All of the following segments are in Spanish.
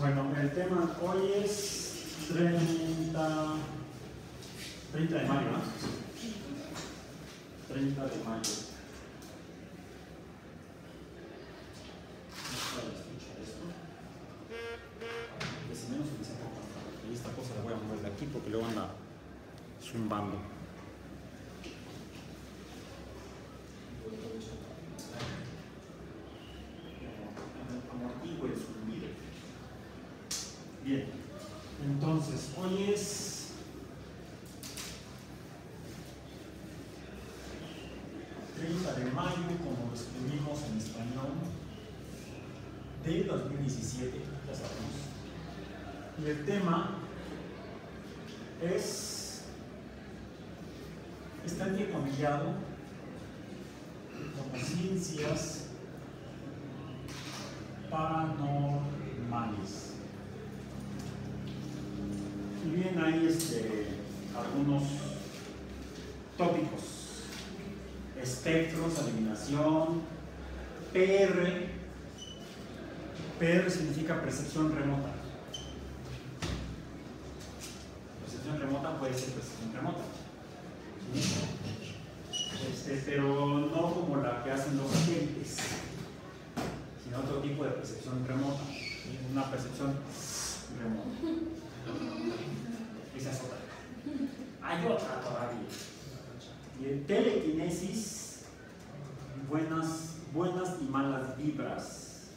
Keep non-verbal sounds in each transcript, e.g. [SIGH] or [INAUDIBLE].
Bueno, el tema hoy es 30, 30 de mayo, ¿no? 30 de mayo. Y esta cosa la voy a mover de aquí porque luego anda zumbando. Amortigo el zumbido. Bien, entonces hoy es de mayo, como lo escribimos en español, de 2017, ya sabemos. Y el tema es, está entrecomillado como ciencias paranormales. Y bien, hay este, algunos tópicos espectros, adivinación, PR. PR significa percepción remota. Percepción remota puede ser percepción remota. Este, pero no como la que hacen los satélites, sino otro tipo de percepción remota. Una percepción remota. Esa es otra. Hay otra todavía telequinesis, buenas, buenas y malas vibras.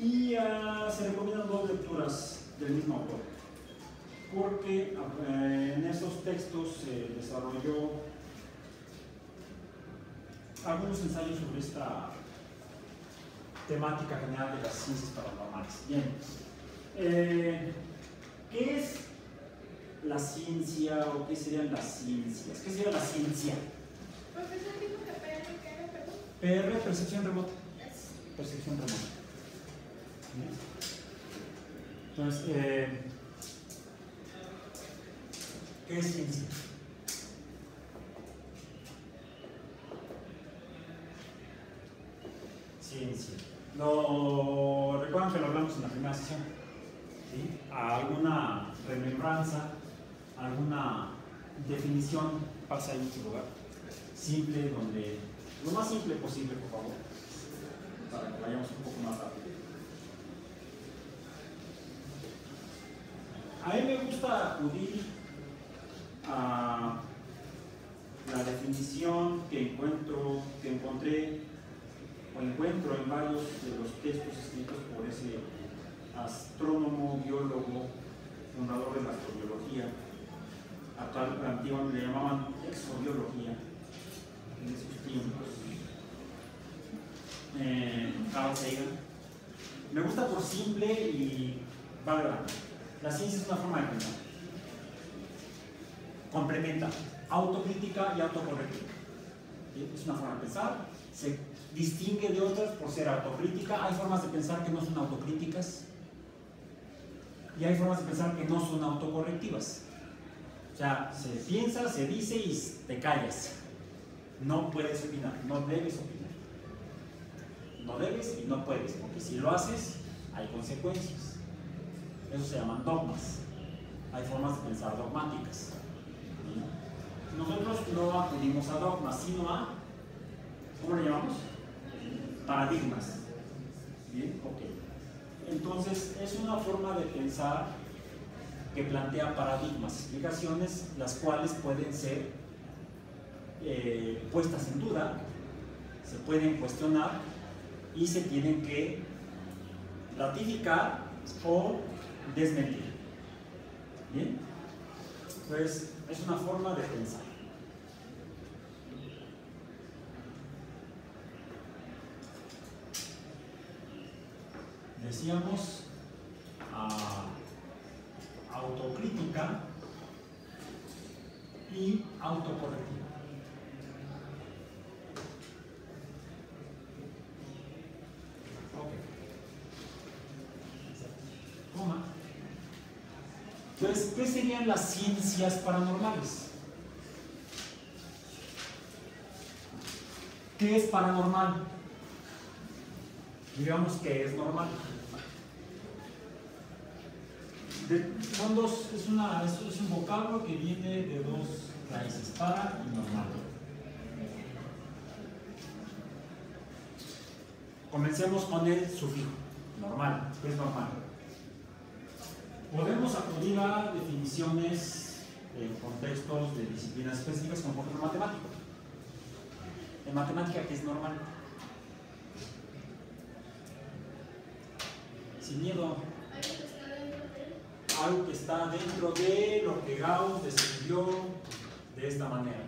Y uh, se recomiendan dos lecturas del mismo autor, porque uh, en esos textos se desarrolló algunos ensayos sobre esta temática general de las ciencias paranormales. Bien, eh, ¿qué es la ciencia o qué serían las ciencias? ¿Qué sería la ciencia? Profesor, dijo que PR, ¿qué era, perdón? PR, percepción remota. Percepción remota. Entonces, eh, ¿qué es? Ciencia. Lo, ¿Recuerdan que lo hablamos en la primera sesión? ¿Sí? ¿Alguna remembranza alguna definición pasa en su lugar. Simple, donde lo más simple posible, por favor, para que vayamos un poco más rápido. A mí me gusta acudir a la definición que encuentro, que encontré o encuentro en varios de los textos escritos por ese astrónomo, biólogo, fundador de la astrobiología, actual, antiguo le llamaban exobiología en esos tiempos. Eh, Sagan. Me gusta por simple y vale La ciencia es una forma de pensar. Complementa autocrítica y autocorrectiva. Es una forma de pensar. Se distingue de otras por ser autocrítica. Hay formas de pensar que no son autocríticas. Y hay formas de pensar que no son autocorrectivas. O sea, se piensa, se dice y te callas. No puedes opinar, no debes opinar. No debes y no puedes, porque si lo haces, hay consecuencias. Eso se llaman dogmas. Hay formas de pensar dogmáticas. Nosotros no acudimos a dogmas, sino a, ¿cómo le llamamos? Paradigmas. ¿Bien? Ok. Entonces, es una forma de pensar que plantea paradigmas, explicaciones, las cuales pueden ser eh, puestas en duda, se pueden cuestionar y se tienen que ratificar o desmentir. ¿Bien? Entonces, es una forma de pensar. Decíamos, a autocrítica y autocorrectiva. Entonces, ¿qué serían las ciencias paranormales? ¿Qué es paranormal? Digamos que es normal. Son dos, es, una, es, un vocablo que viene de dos raíces, para y normal. Comencemos con el sufijo, normal, ¿qué es normal? Podemos acudir a definiciones en contextos de disciplinas específicas como por ejemplo matemático. En matemática, ¿qué es normal? Sin miedo. Algo que está dentro de lo que Gauss describió de esta manera.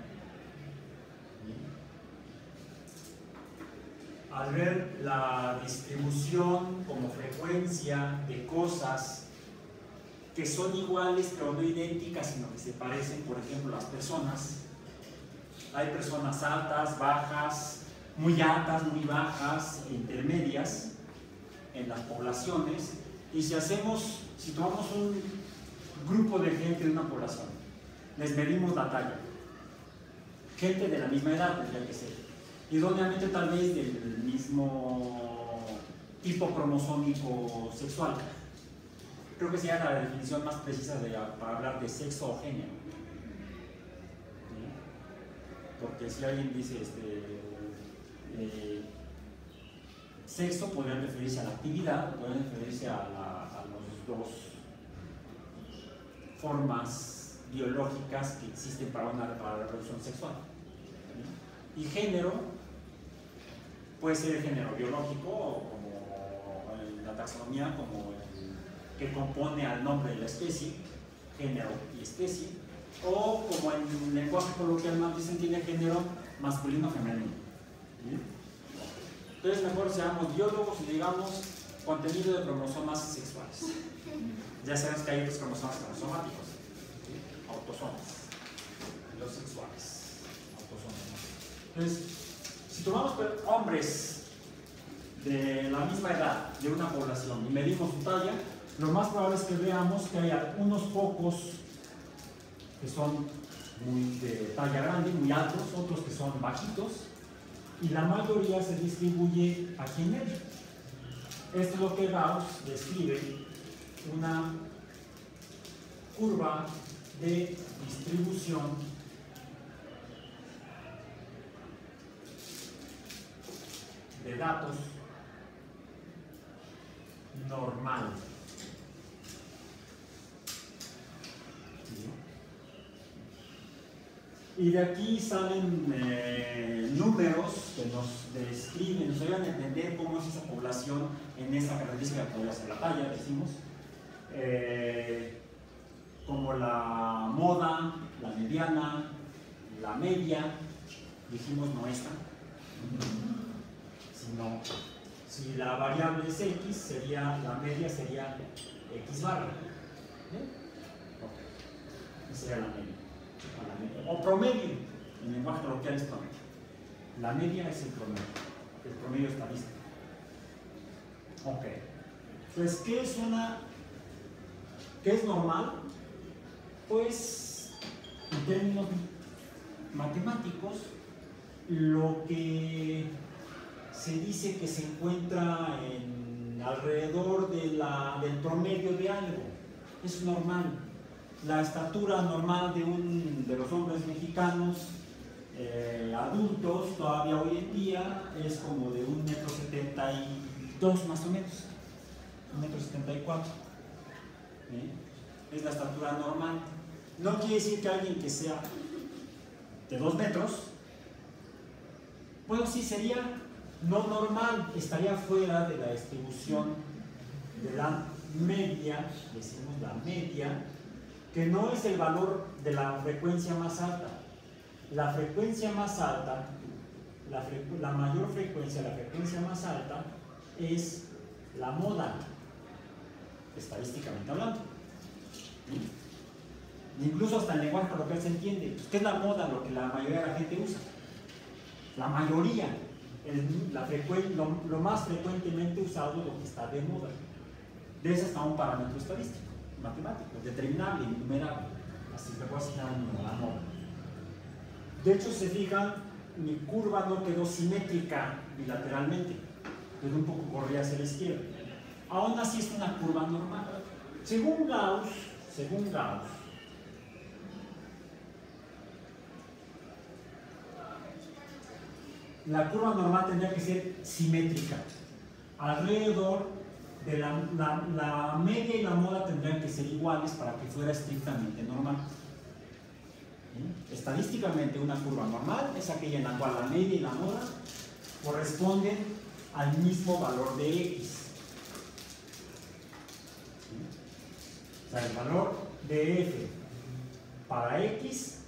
Al ver la distribución como frecuencia de cosas que son iguales pero no idénticas, sino que se parecen, por ejemplo, las personas. Hay personas altas, bajas, muy altas, muy bajas, intermedias en las poblaciones. Y si hacemos, si tomamos un grupo de gente de una población, les medimos la talla, gente de la misma edad tendría que ser, idóneamente tal vez del mismo tipo cromosómico sexual. Creo que sería la definición más precisa de, para hablar de sexo o género. Porque si alguien dice este, eh, sexo, podría referirse a la actividad, podría referirse a, las dos formas biológicas que existen para, una, la reproducción sexual. Y género puede ser el género biológico, como en la taxonomía, como que compone al nombre de la especie, género y especie, o como en lenguaje coloquial más se entiende género masculino femenino. Entonces mejor seamos biólogos y digamos contenido de cromosomas sexuales. Ya sabemos que hay otros cromosomas cromosomáticos, autosomas, los sexuales, autosomas. Entonces, si tomamos hombres de la misma edad de una población y medimos su talla, lo más probable es que veamos que haya unos pocos que son muy de talla grande, muy altos, otros que son bajitos, y la mayoría se distribuye aquí en medio. Esto es lo que Gauss describe una curva de distribución de datos normal. Y de aquí salen eh, números que nos describen, nos ayudan a entender cómo es esa población en esa característica que podría ser la talla, decimos, eh, como la moda, la mediana, la media, dijimos no esta, sino si la variable es x, sería, la media sería x barra. sería la media o promedio, en lenguaje coloquial es promedio. La media es el promedio, el promedio estadístico. Ok. Pues, ¿qué es una, qué es normal? Pues, en términos matemáticos, lo que se dice que se encuentra en, alrededor de la, del promedio de algo es normal la estatura normal de, un, de los hombres mexicanos eh, adultos todavía hoy en día es como de un metro setenta y dos más o menos, un metro setenta y cuatro. ¿eh? Es la estatura normal. No quiere decir que alguien que sea de dos metros, bueno, sí sería no normal, estaría fuera de la distribución de la media, decimos la media, que no es el valor de la frecuencia más alta. La frecuencia más alta, la, mayor frecuencia, la frecuencia más alta, es la moda, estadísticamente hablando. Incluso hasta el lenguaje coloquial se entiende. Pues, ¿Qué es la moda? Lo que la mayoría de la gente usa. La mayoría, lo, más frecuentemente usado, lo que está de moda. De ese está un parámetro estadístico matemático, determinable, innumerable. Así que un número De hecho, se fijan, mi curva no quedó simétrica bilateralmente, quedó un poco corrida hacia la izquierda. Aún así es una curva normal. Según Gauss, según Gauss, la curva normal tendría que ser simétrica. Alrededor de la, media y la moda tendrían que ser iguales para que fuera estrictamente normal. Estadísticamente una curva normal es aquella en la cual la media y la moda corresponden al mismo valor de x. O sea, el valor de f para x,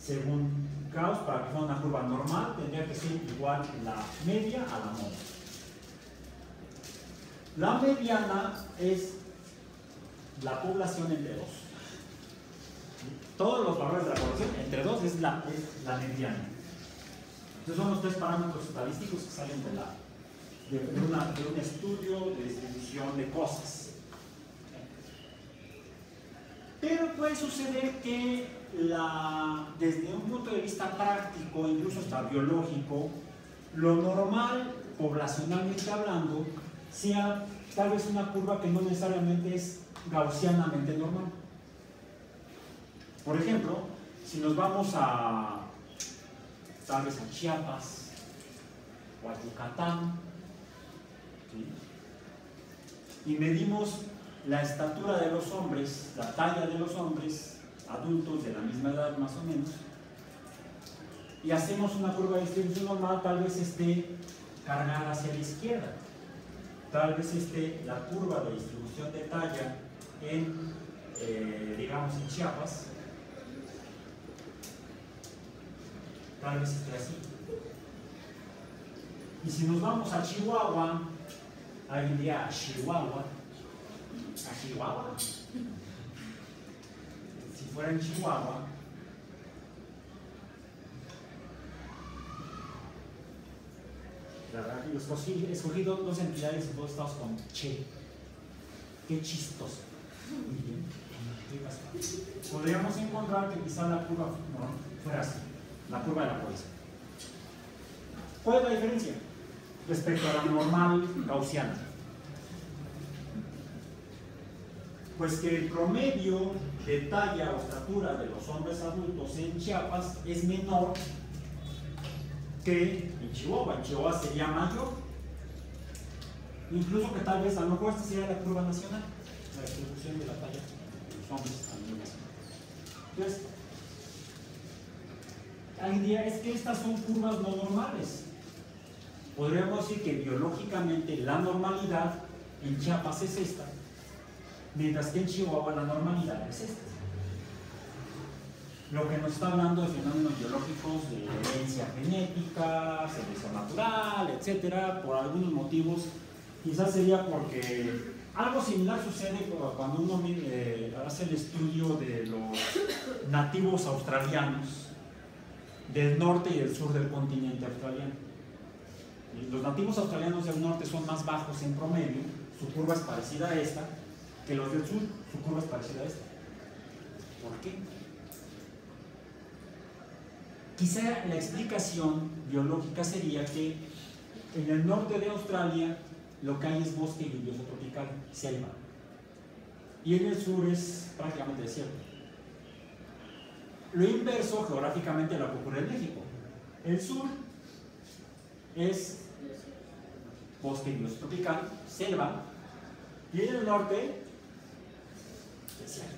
según Gauss, para que fuera una curva normal, tendría que ser igual la media a la moda. La mediana es la población entre dos. Todos los valores de la población entre dos es la, es la mediana. Estos son los tres parámetros estadísticos que salen de, de un estudio de distribución de cosas. Pero puede suceder que la, desde un punto de vista práctico, incluso hasta biológico, lo normal, poblacionalmente hablando, sea tal vez una curva que no necesariamente es gaussianamente normal. Por ejemplo, si nos vamos a tal vez a Chiapas o a Yucatán y medimos la estatura de los hombres, la talla de los hombres, adultos de la misma edad más o menos, y hacemos una curva de distribución normal, tal vez esté cargada hacia la izquierda. Tal vez esté la curva de distribución de talla en, eh, digamos, en Chiapas, tal vez esté así. Y si nos vamos a Chihuahua, alguien diría a Chihuahua, a Chihuahua. Si fuera en Chihuahua, verdad, yo escogí, dos, entidades en dos estados con Che. Qué chistoso. Muy bien. Podríamos encontrar que quizá la curva no, fuera así, la curva de la pobreza. ¿Cuál es la diferencia respecto a la normal gaussiana? Pues que el promedio de talla o estatura de los hombres adultos en Chiapas es menor que en Chihuahua. En Chihuahua sería mayor. Incluso que tal vez a lo mejor esta sería la curva nacional, la distribución de la talla de los hombres nacional. Entonces, alguien es que estas son curvas no normales. Podríamos decir que biológicamente la normalidad en Chiapas es esta, mientras que en Chihuahua la normalidad es esta. Lo que nos está hablando de fenómenos biológicos de herencia genética, selección natural, etcétera, por algunos motivos, quizás sería porque algo similar sucede cuando uno eh, hace el estudio de los nativos australianos del norte y del sur del continente australiano. Los nativos australianos del norte son más bajos en promedio, su curva es parecida a esta, que los del sur, su curva es parecida a esta. ¿Por qué? Quizá la explicación biológica sería que en el norte de Australia lo que hay es bosque lluvioso tropical, selva. Y en el sur es prácticamente desierto. Lo inverso geográficamente lo que ocurre en México. El sur es bosque lluvioso tropical, selva, y en el norte, desierto.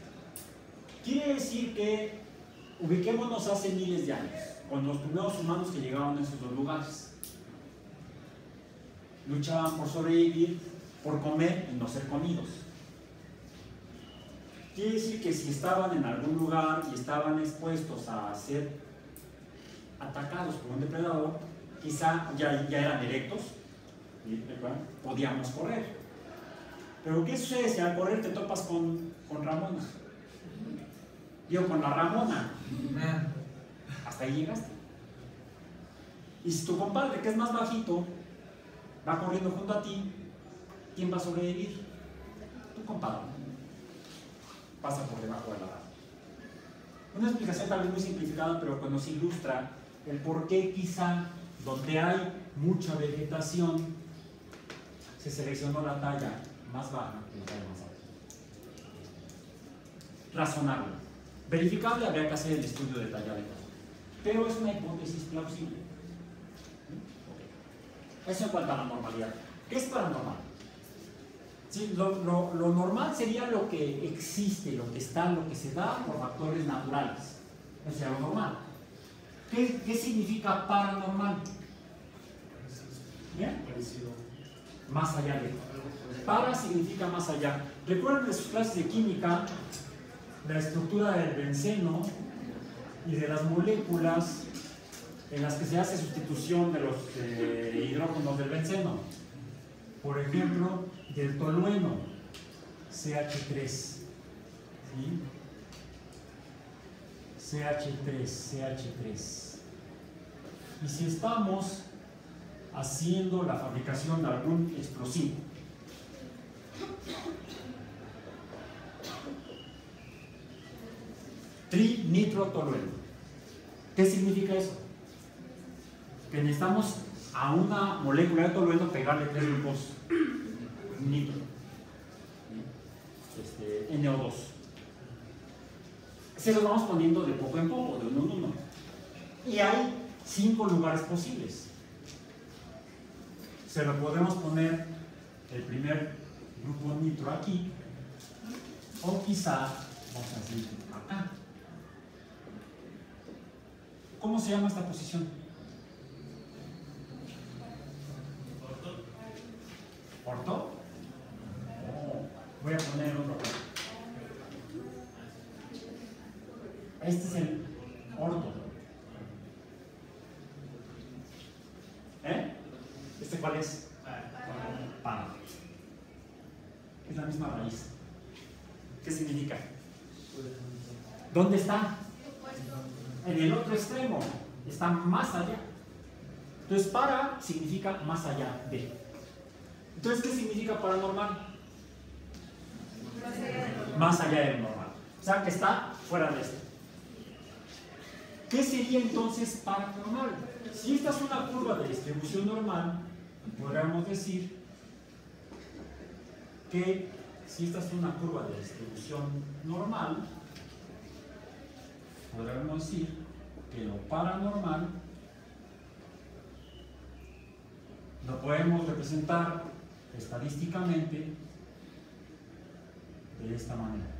Quiere decir que ubiquémonos hace miles de años, con los primeros humanos que llegaron a esos dos lugares. Luchaban por sobrevivir, por comer y no ser comidos. Quiere decir que si estaban en algún lugar y estaban expuestos a ser atacados por un depredador, quizá ya, ya eran y, ¿recuerdan? podíamos correr. Pero ¿qué sucede si al correr te topas con, con Ramona? Yo con la Ramona. Hasta ahí llegaste. Y si tu compadre, que es más bajito, va corriendo junto a ti, ¿quién va a sobrevivir? Tu compadre. Pasa por debajo de la rama. Una explicación tal vez muy simplificada, pero que nos ilustra el por qué quizá donde hay mucha vegetación se seleccionó la talla más baja que la talla más alta. razonable. Verificable habría que hacer el estudio detallado. Pero es una hipótesis plausible. Eso en cuanto a la normalidad. ¿Qué es paranormal? Sí, lo, lo, lo, normal sería lo que existe, lo que está, lo que se da por factores naturales. Eso sería lo normal. ¿Qué, qué significa paranormal? ¿Bien? Más allá de. Para significa más allá. Recuerden de sus clases de química la estructura del benceno y de las moléculas en las que se hace sustitución de los eh, hidrógenos del benceno. Por ejemplo, del tolueno, CH3. ¿sí? CH3, CH3. Y si estamos haciendo la fabricación de algún explosivo, trinitrotolueno. ¿Qué significa eso? Que necesitamos a una molécula de tolueno pegarle tres grupos nitro, este, NO2. Se los vamos poniendo de poco en poco, de uno en uno. Y hay cinco lugares posibles. Se lo podemos poner el primer grupo nitro aquí, o quizá, vamos a decir, acá. ¿Cómo se llama esta posición? ¿Orto? Oh, voy a poner otro. Este es el orto. ¿Eh? ¿Este cuál es? Para. Es la misma raíz. ¿Qué significa? ¿Dónde está? En el otro extremo. Está más allá. Entonces, para significa más allá de. Entonces, ¿qué significa paranormal? Más allá del normal. O sea, que está fuera de esto. ¿Qué sería entonces paranormal? Si esta es una curva de distribución normal, podríamos decir que si esta es una curva de distribución normal, podríamos decir que lo paranormal lo podemos representar estadísticamente de esta manera.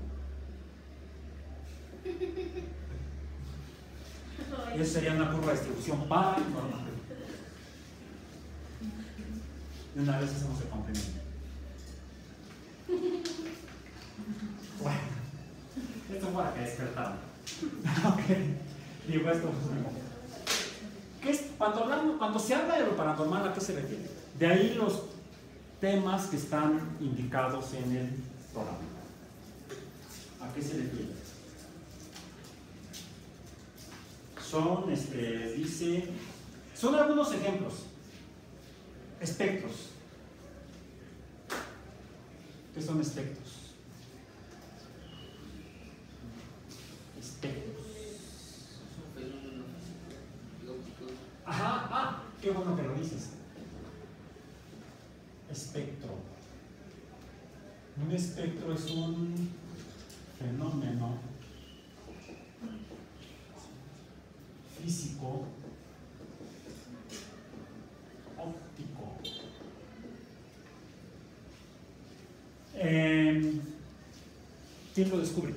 [LAUGHS] Esa sería una curva de distribución paranormal. Y una vez hacemos el complemento. [LAUGHS] Bueno, esto es para que despertaran. [LAUGHS] ok, digo esto ¿Qué es, cuando, hablamos, cuando se habla de lo paranormal, ¿a qué se refiere? De ahí los temas que están indicados en el programa. ¿A qué se refiere? Son, este, dice, son algunos ejemplos. Espectros. ¿Qué son? Espectros. Ajá, ah, qué bueno que lo dices. Espectro. Un espectro es un fenómeno físico óptico. Eh, ¿Quién lo descubre?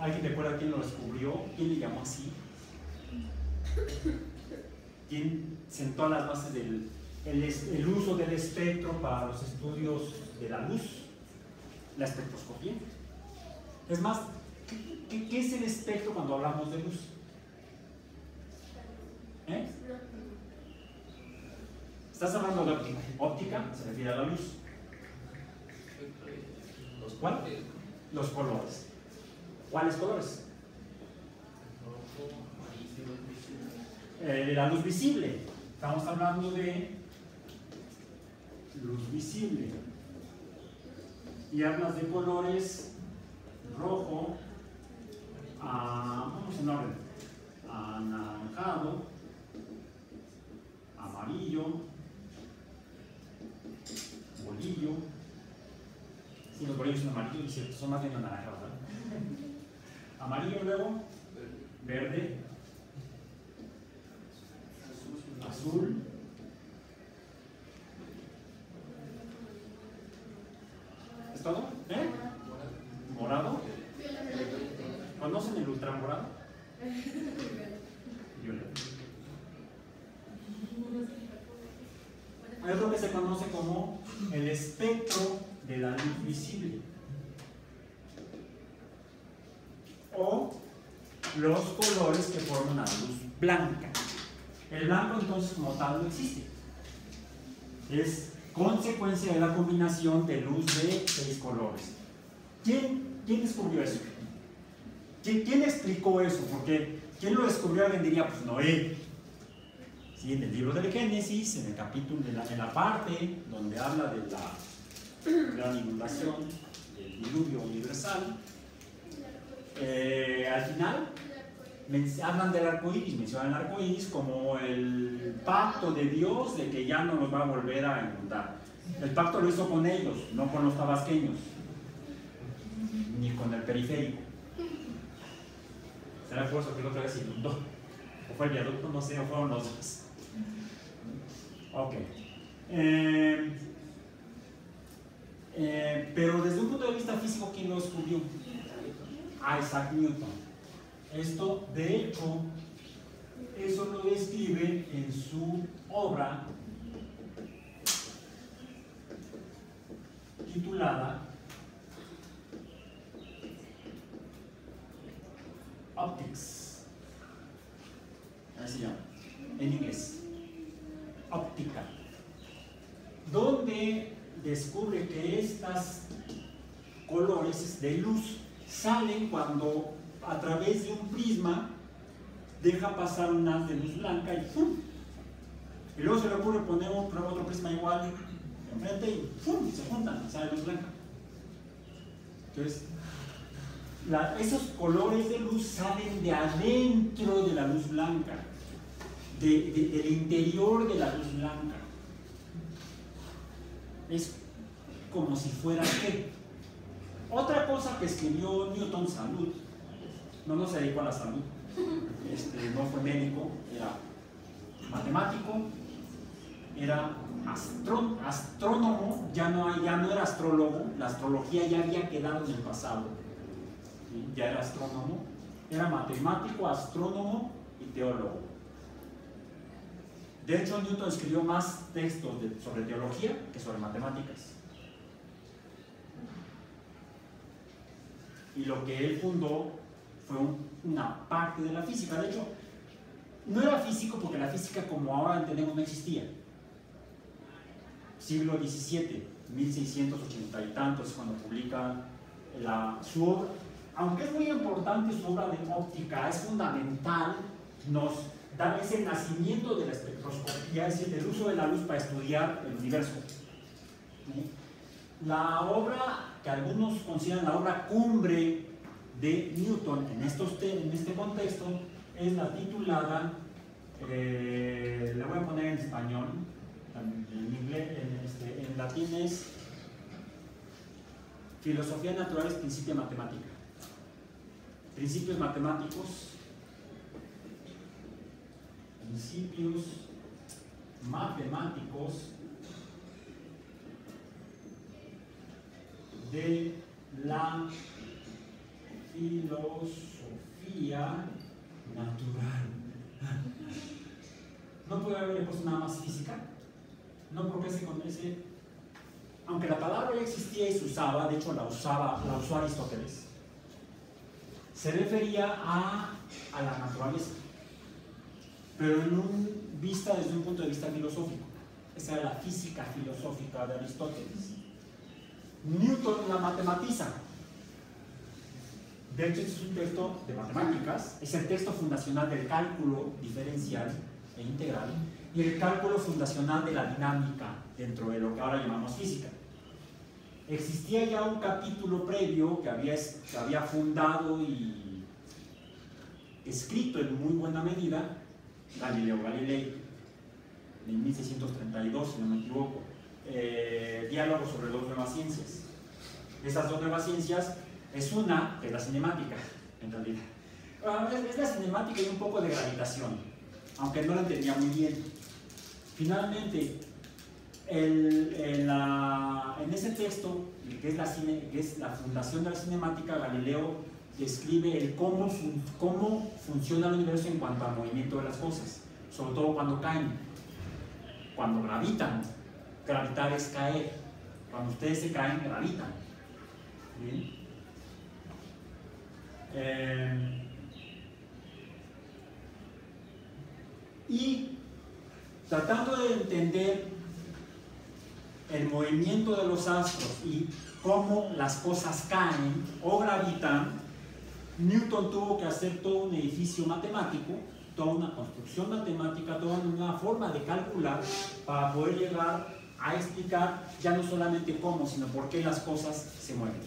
¿Alguien recuerda quién lo descubrió? ¿Quién le llamó así? ¿Quién sentó las bases del el, el uso del espectro para los estudios de la luz? La espectroscopía. Es más, ¿qué, qué es el espectro cuando hablamos de luz? ¿Eh? ¿Estás hablando de óptica? Óptica se refiere a la luz. ¿Los cuál? Los colores. ¿Cuáles colores? Eh, la luz visible. Estamos hablando de luz visible. Y hablas de colores rojo, ah, vamos en orden, anaranjado, amarillo, bolillo, cabellos son amarillos, cierto, son más bien anaranjados. [LAUGHS] Amarillo luego, verde, azul, ¿es todo? ¿Eh? Morado. ¿Conocen el ultramorado? Violeta. Es lo que se conoce como el espectro de la luz visible. O los colores que forman la luz blanca. El blanco entonces como tal no existe. Es consecuencia de la combinación de luz de seis colores. ¿Quién, quién descubrió eso? ¿Quién, quién explicó eso? Porque ¿quién lo descubrió? Alguien diría, pues Noé. Sí, en el libro del Génesis, en el capítulo, en la, en la parte donde habla de la gran inundación, del diluvio universal, eh, al final hablan del arco iris, mencionan el arco iris como el pacto de Dios de que ya no nos va a volver a inundar. El pacto lo hizo con ellos, no con los tabasqueños, ni con el periférico. Será por eso que la otra vez se inundó. O fue el viaducto, no sé, o fueron los dos. Ok. Eh, eh, pero desde un punto de vista físico, ¿quién lo descubrió? Isaac Newton. Esto, de hecho, eso lo describe en su obra titulada Optics. Así llama, en inglés. Óptica. Donde descubre que estas colores de luz salen cuando a través de un prisma deja pasar un haz de luz blanca y ¡fum! Y luego se le ocurre poner otro prisma igual enfrente y ¡fum! se juntan, sale luz blanca. Entonces, esos colores de luz salen de adentro de la luz blanca, de- de- del interior de la luz blanca. Es como si fuera qué. Otra cosa que escribió Newton, salud, no, no se dedicó a la salud, este, no fue médico, era matemático, era astró- astrónomo, ya no, ya no era astrólogo, la astrología ya había quedado en el pasado, ya era astrónomo, era matemático, astrónomo y teólogo. De hecho, Newton escribió más textos sobre teología que sobre matemáticas. Y lo que él fundó fue un- una parte de la física. De hecho, no era físico porque la física como ahora entendemos no existía. Siglo XVII, 1680 y tantos, es cuando publica su obra. Aunque es muy importante su obra de óptica, es fundamental, nos da ese nacimiento de la espectroscopía, es decir, del uso de la luz para estudiar el universo. ¿sí? La obra que algunos consideran la obra cumbre de Newton en, este contexto es la titulada, eh, la voy a poner en español, en, inglés, este, en latín es Filosofía Naturales, Principia Matemática. Principios matemáticos, principios matemáticos de la filosofía natural. No puede haberle puesto nada más física, no porque ese con ese, aunque la palabra ya existía y se usaba, de hecho la usaba, la usó Aristóteles, se refería a, a la naturaleza, pero en un vista desde un punto de vista filosófico. Esa era la física filosófica de Aristóteles. Newton la matematiza. De hecho, este es un texto de matemáticas, es el texto fundacional del cálculo diferencial e integral y el cálculo fundacional de la dinámica dentro de lo que ahora llamamos física. Existía ya un capítulo previo que había, que había fundado y escrito en muy buena medida Galileo Galilei, en 1632, si no me equivoco, eh, Diálogo sobre dos nuevas ciencias. Estas dos nuevas ciencias es una, que es la cinemática, en realidad. Bueno, es, la cinemática y un poco de gravitación, aunque no la entendía muy bien. Finalmente, en, ese texto, que es, la fundación de la cinemática, Galileo describe el cómo, cómo funciona el universo en cuanto al movimiento de las cosas, sobre todo cuando caen, cuando gravitan. Gravitar es caer. Cuando ustedes se caen, gravitan. ¿Bien? Eh, y tratando de entender el movimiento de los astros y cómo las cosas caen o gravitan, Newton tuvo que hacer todo un edificio matemático, toda una construcción matemática, toda una forma de calcular para poder llegar a explicar ya no solamente cómo, sino por qué las cosas se mueven.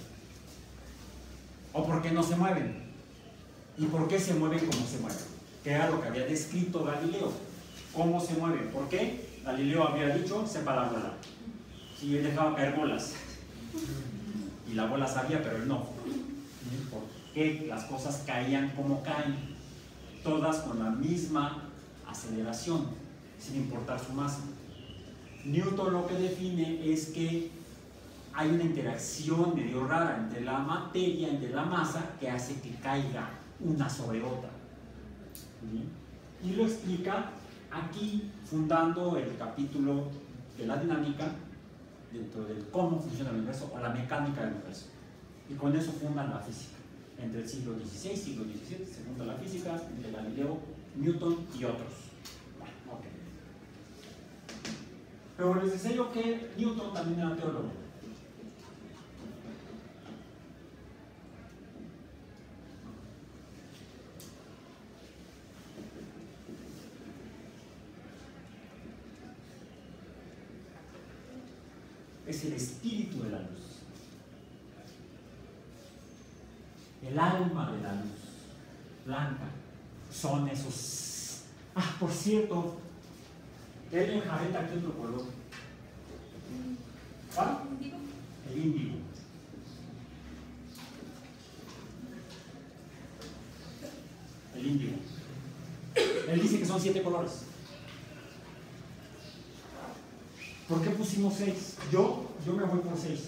O por qué no se mueven. Y por qué se mueven como se mueven. Que era lo que había descrito Galileo. Cómo se mueven. ¿Por qué? Galileo había dicho, sepa la bola. Si él dejaba caer bolas. Y la bola sabía, pero él no. ¿Por qué las cosas caían como caen? Todas con la misma aceleración, sin importar su masa. Newton lo que define es que hay una interacción medio rara entre la materia, entre la masa, que hace que caiga una sobre otra. Y lo explica aquí, fundando el capítulo de la dinámica dentro del cómo funciona el universo o la mecánica del universo. Y con eso fundan la física. Entre el siglo XVI y siglo XVII se funda la física entre Galileo, Newton y otros. Bueno, ok. Pero les decía yo que Newton también era teólogo. Es el espíritu de la luz. El alma de la luz. Blanca. Son esos. Ah, por cierto, él en Jareta, ¿qué otro color? ¿Cuál? Digo, El índigo. El índigo. Él dice que son siete colores. ¿Por qué pusimos seis? Yo, yo me voy por seis.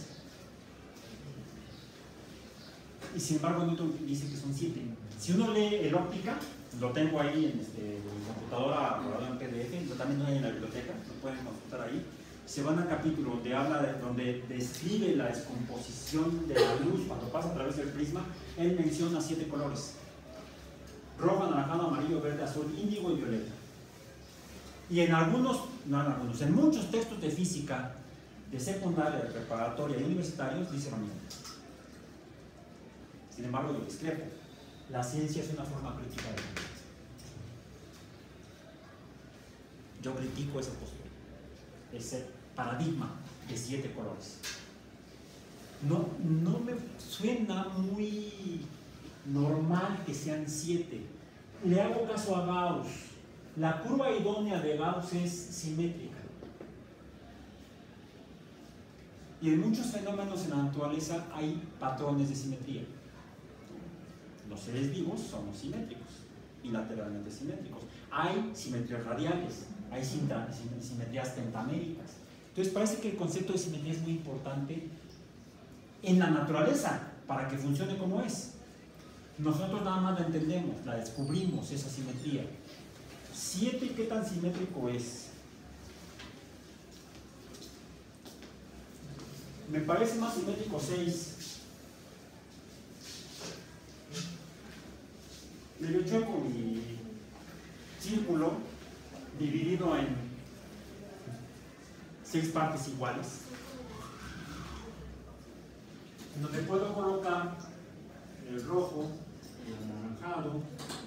Y sin embargo Newton dice que son siete. Si uno lee el óptica, lo tengo ahí en este, en computadora, en PDF, lo también hay en la biblioteca, lo pueden consultar ahí. Se van al capítulo donde habla, de- donde describe la descomposición de la luz cuando pasa a través del prisma, él menciona siete colores. Rojo, anaranjado, amarillo, verde, azul, índigo y violeta. Y en algunos, no en algunos, en muchos textos de física de secundaria, de preparatoria y universitarios dice lo mismo. Sin embargo, yo discrepo. La ciencia es una forma crítica de la vida. Yo critico esa postura, ese paradigma de siete colores. No, no me suena muy normal que sean siete. Le hago caso a Gauss. La curva idónea de Gauss es simétrica. Y en muchos fenómenos en la naturaleza hay patrones de simetría. Los seres vivos somos simétricos y lateralmente simétricos. Hay simetrías radiales, hay simetrías pentaméricas. Entonces parece que el concepto de simetría es muy importante en la naturaleza para que funcione como es. Nosotros nada más la entendemos, la descubrimos, esa simetría. Siete, ¿qué tan simétrico es? Me parece más simétrico 6. Medio chueco mi círculo dividido en seis partes iguales. Donde puedo colocar el rojo, el anaranjado,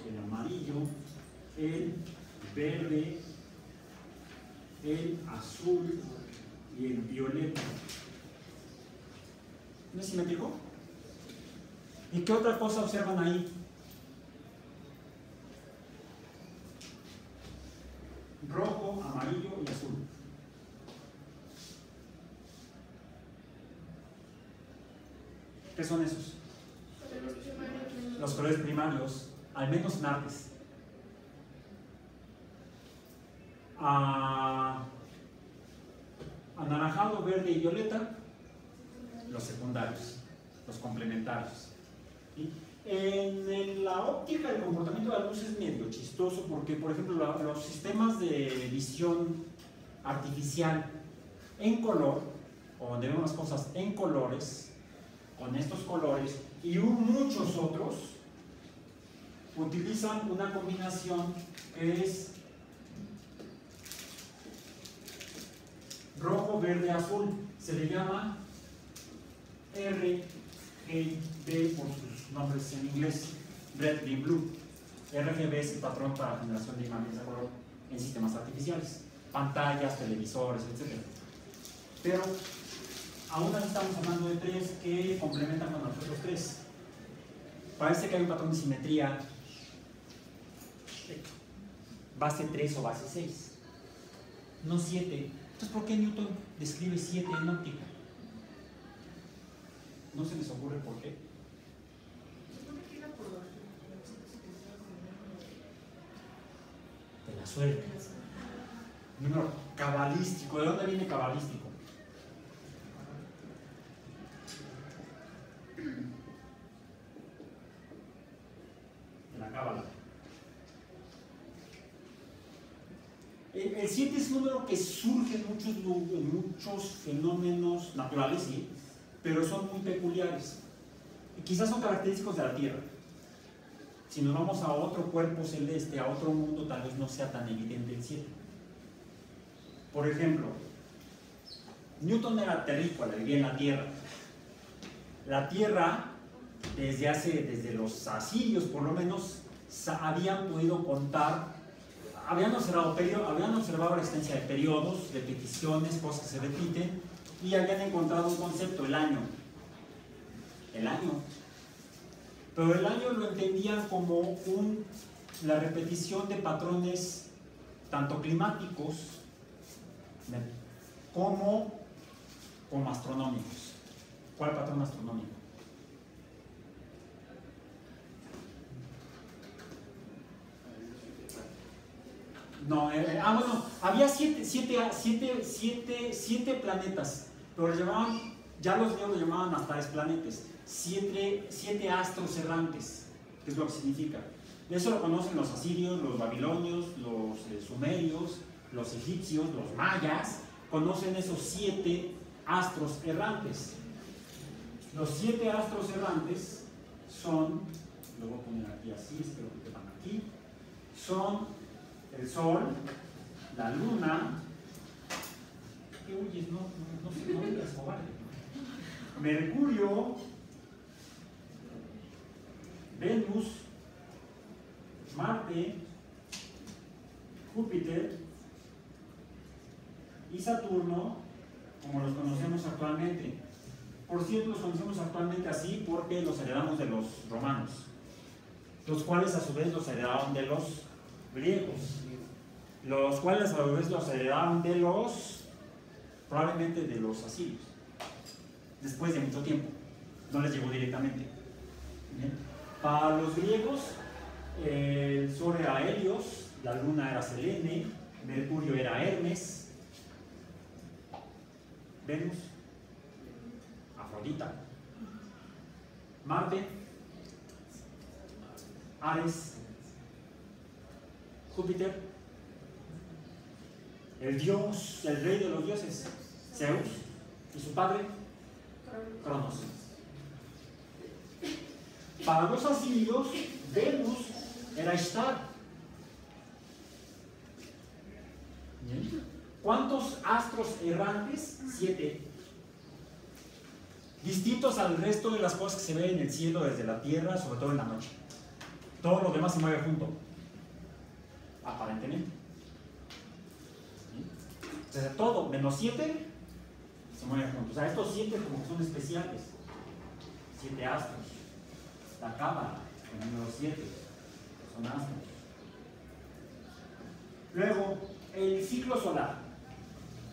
el amarillo, el verde, el azul y el violeta. ¿No es simétrico? ¿Y qué otra cosa observan ahí? Rojo, amarillo y azul. ¿Qué son esos? Los colores primarios, al menos en artes. A- anaranjado, verde y violeta, los secundarios, los complementarios. En el- la óptica del comportamiento de la luz es medio chistoso porque, por ejemplo, los sistemas de visión artificial en color, o donde vemos las cosas en colores, con estos colores y muchos otros, utilizan una combinación que es rojo, verde, azul. Se le llama RGB por sus nombres en inglés, Red, Green, Blue. RGB es el patrón para generación de imágenes de color en sistemas artificiales, pantallas, televisores, etc. Pero aún así estamos hablando de tres que complementan con los otros tres. Parece que hay un patrón de simetría base 3 o base 6, no 7. Entonces, ¿por qué Newton describe 7 en óptica? No se les ocurre por qué. De la suerte. Número cabalístico. ¿De dónde viene cabalístico? De la cábala. El 7 es un número que surge en muchos, muchos fenómenos naturales, sí, pero son muy peculiares. Y quizás son característicos de la Tierra. Si nos vamos a otro cuerpo celeste, a otro mundo, tal vez no sea tan evidente el 7. Por ejemplo, Newton era terrícola, vivía en la Tierra. La Tierra, desde hace, desde los asirios por lo menos, habían podido contar habían observado, habían observado la existencia de periodos, repeticiones, cosas que se repiten, y habían encontrado un concepto, el año. El año. Pero el año lo entendían como un, la repetición de patrones tanto climáticos como, como astronómicos. ¿Cuál patrón astronómico? No, eh, ah, bueno, había siete, siete, siete, siete, siete planetas, pero lo llamaban, ya los griegos lo llamaban hasta planetas, siete, siete astros errantes, que es lo que significa. Eso lo conocen los asirios, los babilonios, los eh, sumerios, los egipcios, los mayas, conocen esos siete astros errantes. Los siete astros errantes son, lo voy a poner aquí así, espero que quepan aquí, son el Sol, la Luna, ¿qué huyes? No, no, no, no digas cobarde. Mercurio, Venus, Marte, Júpiter y Saturno, como los conocemos actualmente. Por cierto, los conocemos actualmente así porque los heredamos de los romanos, los cuales a su vez los heredaron de los griegos, los cuales a su vez los heredaron de los, probablemente de los asirios, después de mucho tiempo, no les llegó directamente. Para los griegos, el sol era Helios, la luna era Selene, Mercurio era Hermes, Venus, Afrodita, Marte, Ares, Júpiter, el dios, el rey de los dioses, Zeus, y su padre, Cronos. Para los asirios, Venus era Ishtar. ¿Cuántos astros errantes? Siete. Distintos al resto de las cosas que se ven en el cielo desde la tierra, sobre todo en la noche. Todo lo demás se mueve junto. Aparentemente. Entonces, todo menos 7 se mueve juntos. O sea, estos 7 como que son especiales. 7 astros. La cámara, el número 7, son astros. Luego, el ciclo solar.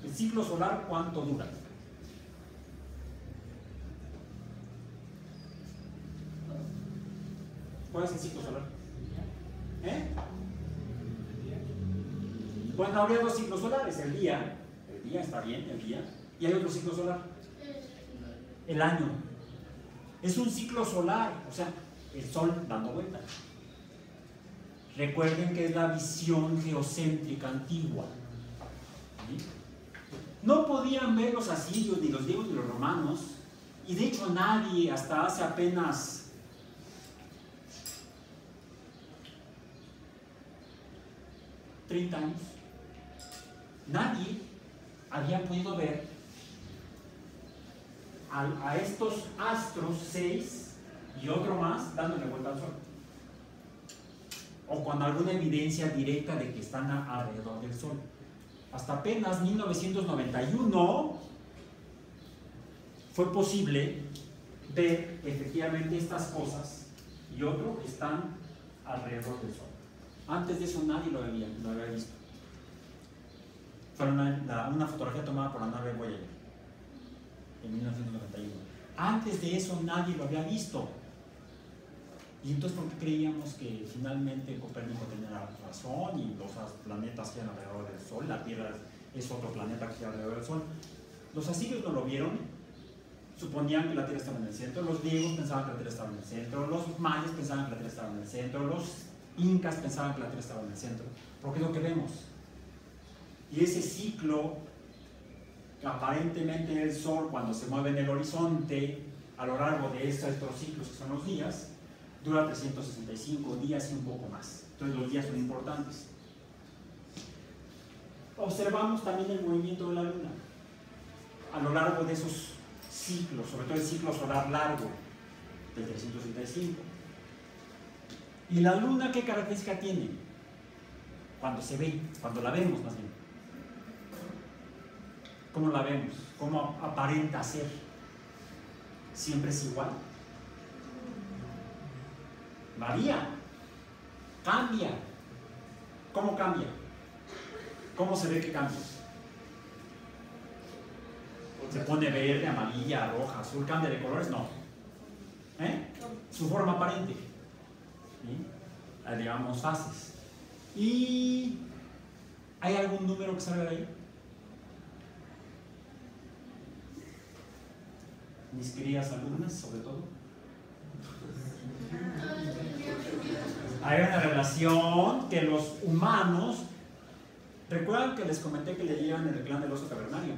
El ciclo solar, ¿cuánto dura? ¿Cuál es el ciclo solar? ¿Eh? Bueno, habría dos ciclos solares, el día, el día está bien, el día, y hay otro ciclo solar, el año. Es un ciclo solar, o sea, el sol dando vuelta. Recuerden que es la visión geocéntrica antigua. No podían ver los asirios, ni los griegos, ni los romanos, y de hecho nadie hasta hace apenas ...30 años... ...nadie había podido ver... A, estos astros, seis y otro más, dándole vuelta al Sol. O con alguna evidencia directa de que están alrededor del Sol. Hasta apenas 1991 fue posible ver efectivamente estas cosas y otro que están alrededor del Sol. Antes de eso nadie lo había, lo había visto. Fue una, una fotografía tomada por la nave Voyager en 1991. Antes de eso nadie lo había visto. Y entonces, ¿por qué creíamos que finalmente Copérnico tenía razón y los as- planetas giran alrededor del Sol? La Tierra es otro planeta que gira alrededor del Sol. Los asirios no lo vieron, suponían que la Tierra estaba en el centro, los griegos pensaban que la Tierra estaba en el centro, los mayas pensaban que la Tierra estaba en el centro, los incas pensaban que la Tierra estaba en el centro, porque es lo que vemos. Y ese ciclo, aparentemente el Sol cuando se mueve en el horizonte, a lo largo de estos, estos ciclos que son los días, dura 365 días y un poco más. Entonces los días son importantes. Observamos también el movimiento de la Luna a lo largo de esos ciclos, sobre todo el ciclo solar largo del 365. ¿Y la Luna qué característica tiene? Cuando se ve, cuando la vemos más bien. ¿Cómo la vemos? ¿Cómo aparenta ser? ¿Siempre es igual? Varía, cambia. ¿Cómo cambia? ¿Cómo se ve que cambia? Se pone verde, amarilla, roja, azul, cambia de colores, no. ¿Eh? Su forma aparente. ¿Sí? Fases. ¿Y hay algún número que salga de ahí? Mis queridas alumnas, sobre todo. Hay una relación que los humanos, recuerdan que les comenté que leían el clan del oso cavernario.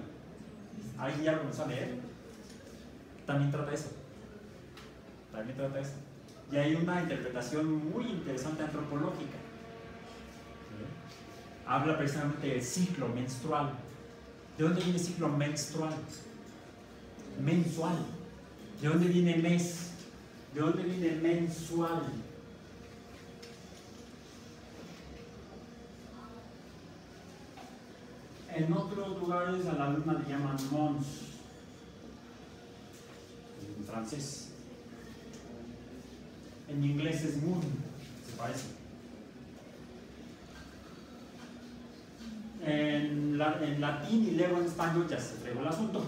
Ahí ya lo comenzó a. También trata eso. También trata eso. Y hay una interpretación muy interesante antropológica. Habla precisamente del ciclo menstrual. ¿De dónde viene ciclo menstrual? Mensual. ¿De dónde viene mes? ¿De dónde viene mensual? En otros lugares a la luna le llaman mons, en francés. En inglés es moon, se parece. En, la- en latín y luego en español ya se fregó el asunto.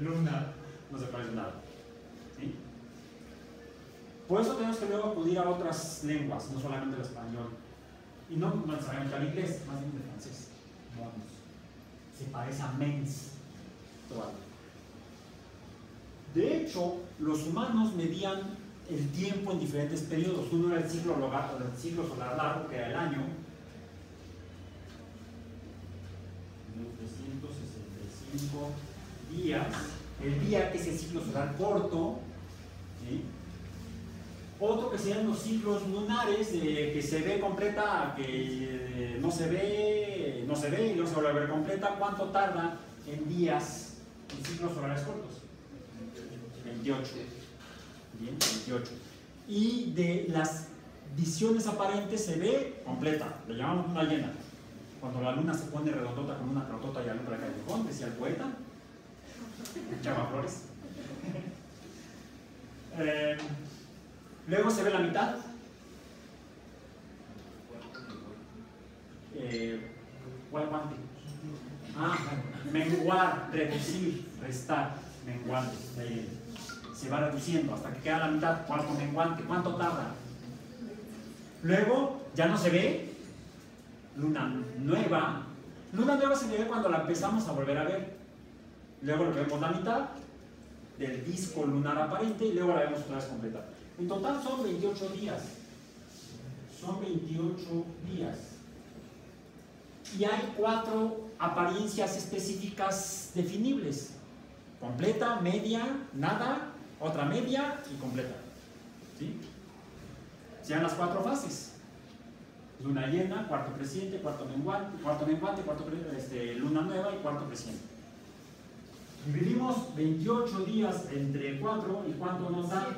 Luna no se parece nada. ¿sí? Por eso tenemos que luego acudir a otras lenguas, no solamente el español. Y no necesariamente al inglés, más bien el francés. Mons. Se parece a mens. todavía. De hecho, los humanos medían el tiempo en diferentes periodos. Uno era el ciclo, el ciclo solar largo, que era el año. 365 días. El día que es el ciclo solar corto. Otro que serían los ciclos lunares, que se ve completa, que no se ve, no se ve y luego se vuelve a ver completa. ¿Cuánto tarda en días en ciclos solares cortos? 28. Bien, 28. Y de las visiones aparentes se ve completa, le llamamos luna llena. Cuando la luna se pone redondota como una crotota y alumbra el callejón, decía el poeta. Chava Flores. Eh, luego se ve la mitad. Eh. Ah, menguar, reducir, restar, menguante. Se va reduciendo hasta que queda la mitad, cuarto menguante, ¿cuánto tarda? Luego ya no se ve luna nueva. Luna nueva se ve cuando la empezamos a volver a ver. Luego lo vemos la mitad del disco lunar aparente y luego la vemos otra vez completa. En total son 28 días. Son 28 días. Y hay cuatro apariencias específicas definibles. Completa, media, nada, otra media y completa. ¿Sí? Sean las cuatro fases. Luna llena, cuarto creciente, cuarto menguante, cuarto menguante, cuarto este, luna nueva y cuarto creciente. Dividimos 28 días entre 4 y ¿cuánto nos da?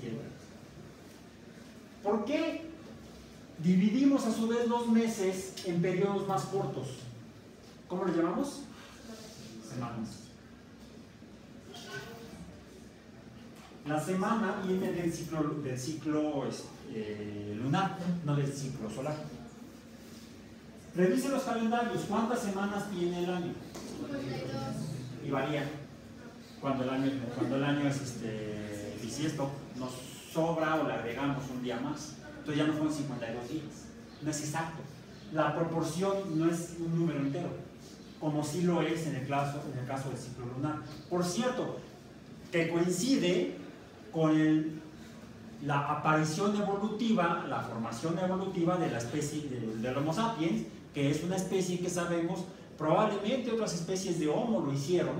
7. ¿Por qué dividimos a su vez los meses en periodos más cortos? ¿Cómo lo llamamos? Semanas. La semana viene del ciclo, del ciclo eh, lunar, no del ciclo solar. Revise los calendarios. ¿Cuántas semanas tiene el año? Y varía. Cuando el año, cuando el año es este, bisiesto, nos sobra o le agregamos un día más. Entonces ya no fueron 52 días. No es exacto. La proporción no es un número entero, como sí lo es en el caso, en el caso del ciclo lunar. Por cierto, que coincide con la aparición evolutiva, la formación evolutiva de la especie del Homo sapiens, que es una especie que sabemos probablemente otras especies de Homo lo hicieron,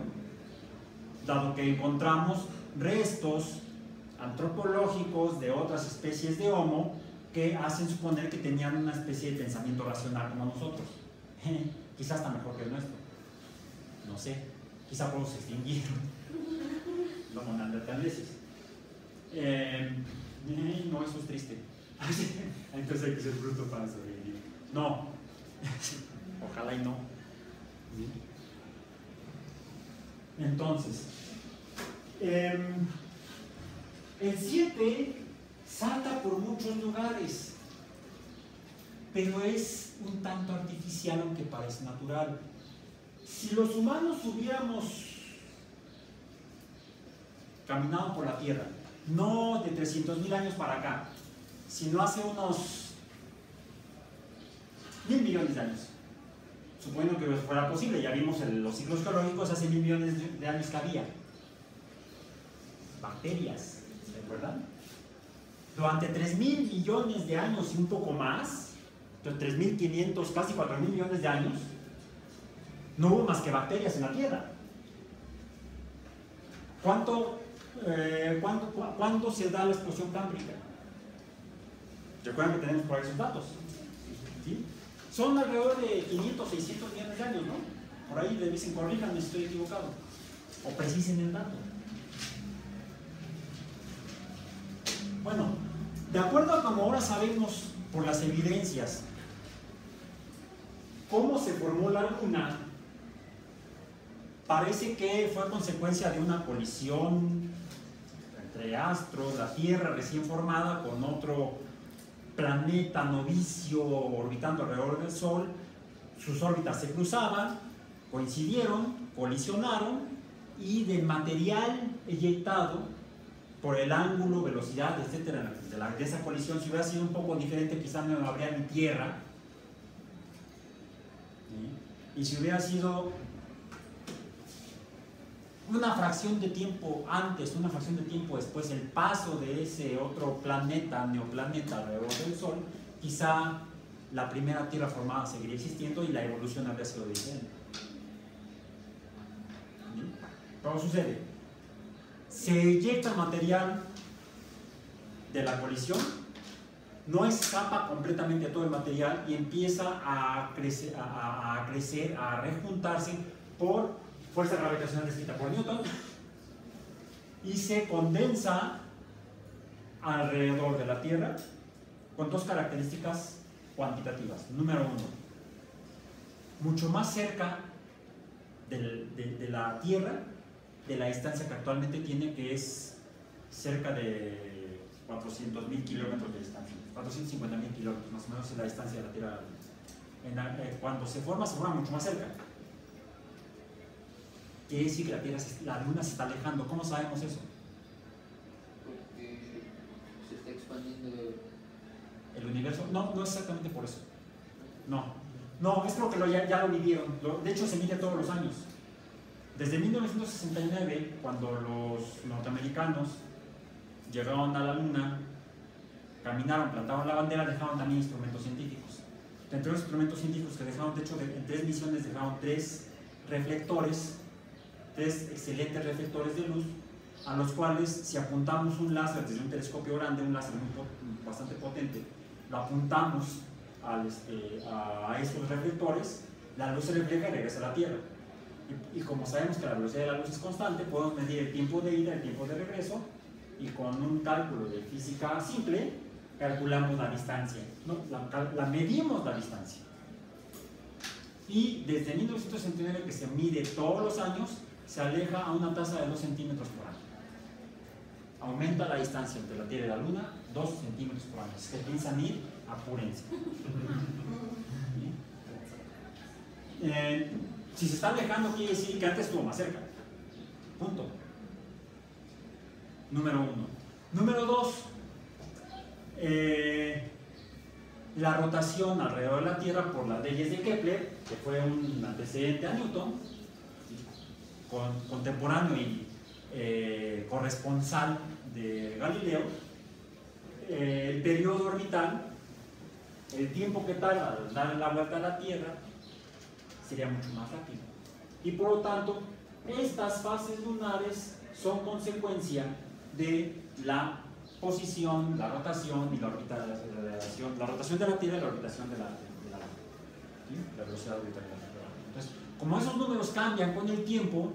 dado que encontramos restos antropológicos de otras especies de Homo que hacen suponer que tenían una especie de pensamiento racional como nosotros. Quizás hasta mejor que el nuestro. No sé. Quizá podemos extinguir los neandertaleses. Eh, no, eso es triste. Entonces [LAUGHS] hay que ser bruto para sobrevivir. No. [LAUGHS] Ojalá y no. Entonces, em, el 7 salta por muchos lugares, pero es un tanto artificial aunque parece natural. Si los humanos hubiéramos caminado por la Tierra no de 300.000 años para acá, sino hace unos mil millones de años. Suponiendo que fuera posible, ya vimos en los ciclos geológicos hace mil millones de años que había. Bacterias, ¿se acuerdan? Durante 3 mil millones de años y un poco más, 3.500, casi 4 mil millones de años, no hubo más que bacterias en la Tierra. ¿Cuánto eh, ¿cuándo, se da la explosión cámbrica? Recuerden que tenemos por ahí esos datos. Son alrededor de 500, 600 millones de años, ¿no? Por ahí le dicen, corríjanme si estoy equivocado. O precisen el dato. Bueno, de acuerdo a como ahora sabemos por las evidencias cómo se formó la Luna, parece que fue consecuencia de una colisión entre astros, la Tierra recién formada con otro planeta novicio orbitando alrededor del Sol, sus órbitas se cruzaban, coincidieron, colisionaron y del material eyectado por el ángulo, velocidad, etcétera, de, la, de esa colisión, si hubiera sido un poco diferente, quizás no habría ni Tierra. Y si hubiera sido una fracción de tiempo antes, una fracción de tiempo después, el paso de ese otro planeta, neoplaneta alrededor del Sol, quizá la primera Tierra formada seguiría existiendo y la evolución habría sido diferente. ¿Cómo sucede? Se eyecta material de la colisión, no escapa completamente todo el material y empieza a crecer, a, a crecer, a rejuntarse por fuerza gravitacional descrita por Newton, y se condensa alrededor de la Tierra con dos características cuantitativas. Número uno, mucho más cerca de, la Tierra de la distancia que actualmente tiene, que es cerca de 400.000 kilómetros de distancia, 450.000 kilómetros más o menos es la distancia de la Tierra. Eh, cuando se forma, se forma mucho más cerca. Quiere decir que la, tierra se- la Luna se está alejando. ¿Cómo sabemos eso? Porque se está expandiendo. El universo. No, no es exactamente por eso. No. No, es porque lo, ya, ya lo midieron. De hecho, se mide todos los años. Desde 1969, cuando los norteamericanos llegaron a la Luna, caminaron, plantaron la bandera, dejaron también instrumentos científicos. Entre los instrumentos científicos que dejaron, de hecho, en tres misiones dejaron tres reflectores, tres excelentes reflectores de luz, a los cuales si apuntamos un láser desde un telescopio grande, un láser bastante potente, lo apuntamos este, a esos reflectores, la luz se refleja y regresa a la Tierra. Y, como sabemos que la velocidad de la luz es constante, podemos medir el tiempo de ida, el tiempo de regreso, y con un cálculo de física simple, calculamos la distancia. ¿no? La, la medimos la distancia. Y desde 1969, que se mide todos los años, se aleja a una tasa de 2 centímetros por año. Aumenta la distancia entre la Tierra y la Luna 2 centímetros por año. Si piensan ir, apúrense. [LAUGHS] Eh, si se está alejando, quiere decir que antes estuvo más cerca. Punto. Número uno. Número dos. eh, la rotación alrededor de la Tierra por las leyes de Kepler, que fue un antecedente a Newton, con- contemporáneo y eh, corresponsal de Galileo, eh, el periodo orbital, el tiempo que tarda en dar la vuelta a la Tierra, sería mucho más rápido. Y por lo tanto, estas fases lunares son consecuencia de la posición, la rotación y la, orbita- la, rotación, la rotación de la Tierra y la orbitación de la, de la. La velocidad orbital de la. Entonces, como esos números cambian con el tiempo,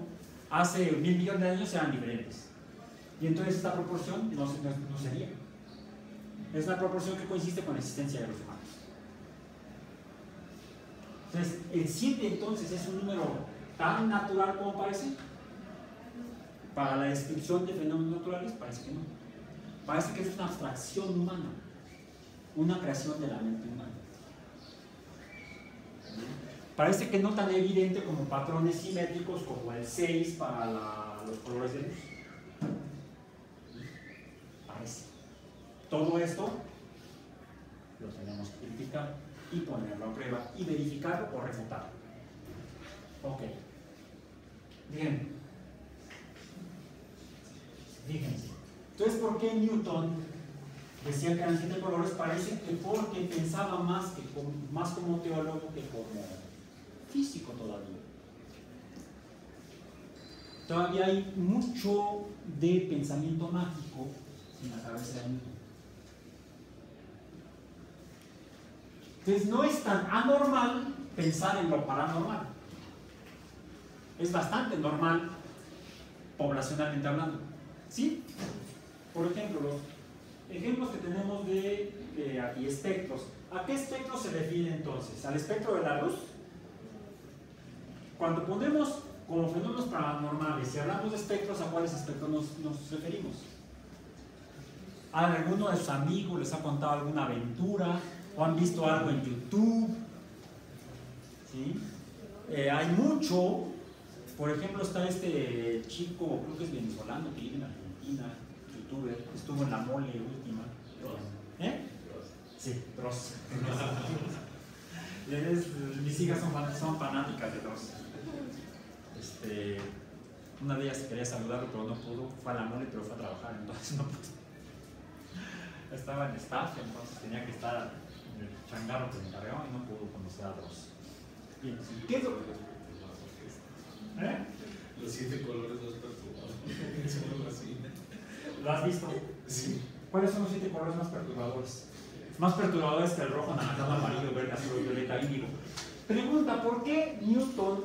hace mil millones de años eran diferentes. Y entonces esta proporción no, no, sería. Es una proporción que coincide con la existencia de los humanos. Entonces, el 7 entonces es un número tan natural como parece. Para la descripción de fenómenos naturales parece que no. Parece que es una abstracción humana, una creación de la mente humana. Parece que no tan evidente como patrones simétricos como el 6 para los colores de luz. Parece. Todo esto lo tenemos que criticar y ponerlo a prueba y verificarlo o refutarlo. Ok. Bien. Fíjense. Entonces, ¿por qué Newton decía que eran siete colores? Parece que porque pensaba más, que más como teólogo que como físico todavía. Todavía hay mucho de pensamiento mágico en la cabeza de Newton. Entonces no es tan anormal pensar en lo paranormal. Es bastante normal poblacionalmente hablando. ¿Sí? Por ejemplo, los ejemplos que tenemos de eh, aquí, espectros. ¿A qué espectro se refiere entonces? ¿Al espectro de la luz? Cuando ponemos como fenómenos paranormales y hablamos de espectros, ¿a cuáles espectros nos, nos referimos? ¿A alguno de sus amigos les ha contado alguna aventura? ¿O han visto algo en YouTube? ¿Sí? Eh, hay mucho. Por ejemplo, está este chico, creo que es venezolano, que vive en Argentina, youtuber, estuvo en la mole última. ¿Eh? Sí, Dross. [LAUGHS] Mis hijas son fanáticas de Dross. Este, una de ellas quería saludarlo, pero no pudo. Fue a la mole, pero fue a trabajar, entonces no pudo. [LAUGHS] Estaba en staff, entonces tenía que estar en el changarro que me encargaba y no pudo conocer a Dross. Bien, ¿qué es lo que- ¿Eh? Los siete colores más perturbadores. [LAUGHS] ¿Lo has visto? Sí. ¿Cuáles son los siete colores más perturbadores? Más perturbadores que el rojo, naranjado, amarillo, verde, azul, violeta, índigo. Pregunta, ¿por qué Newton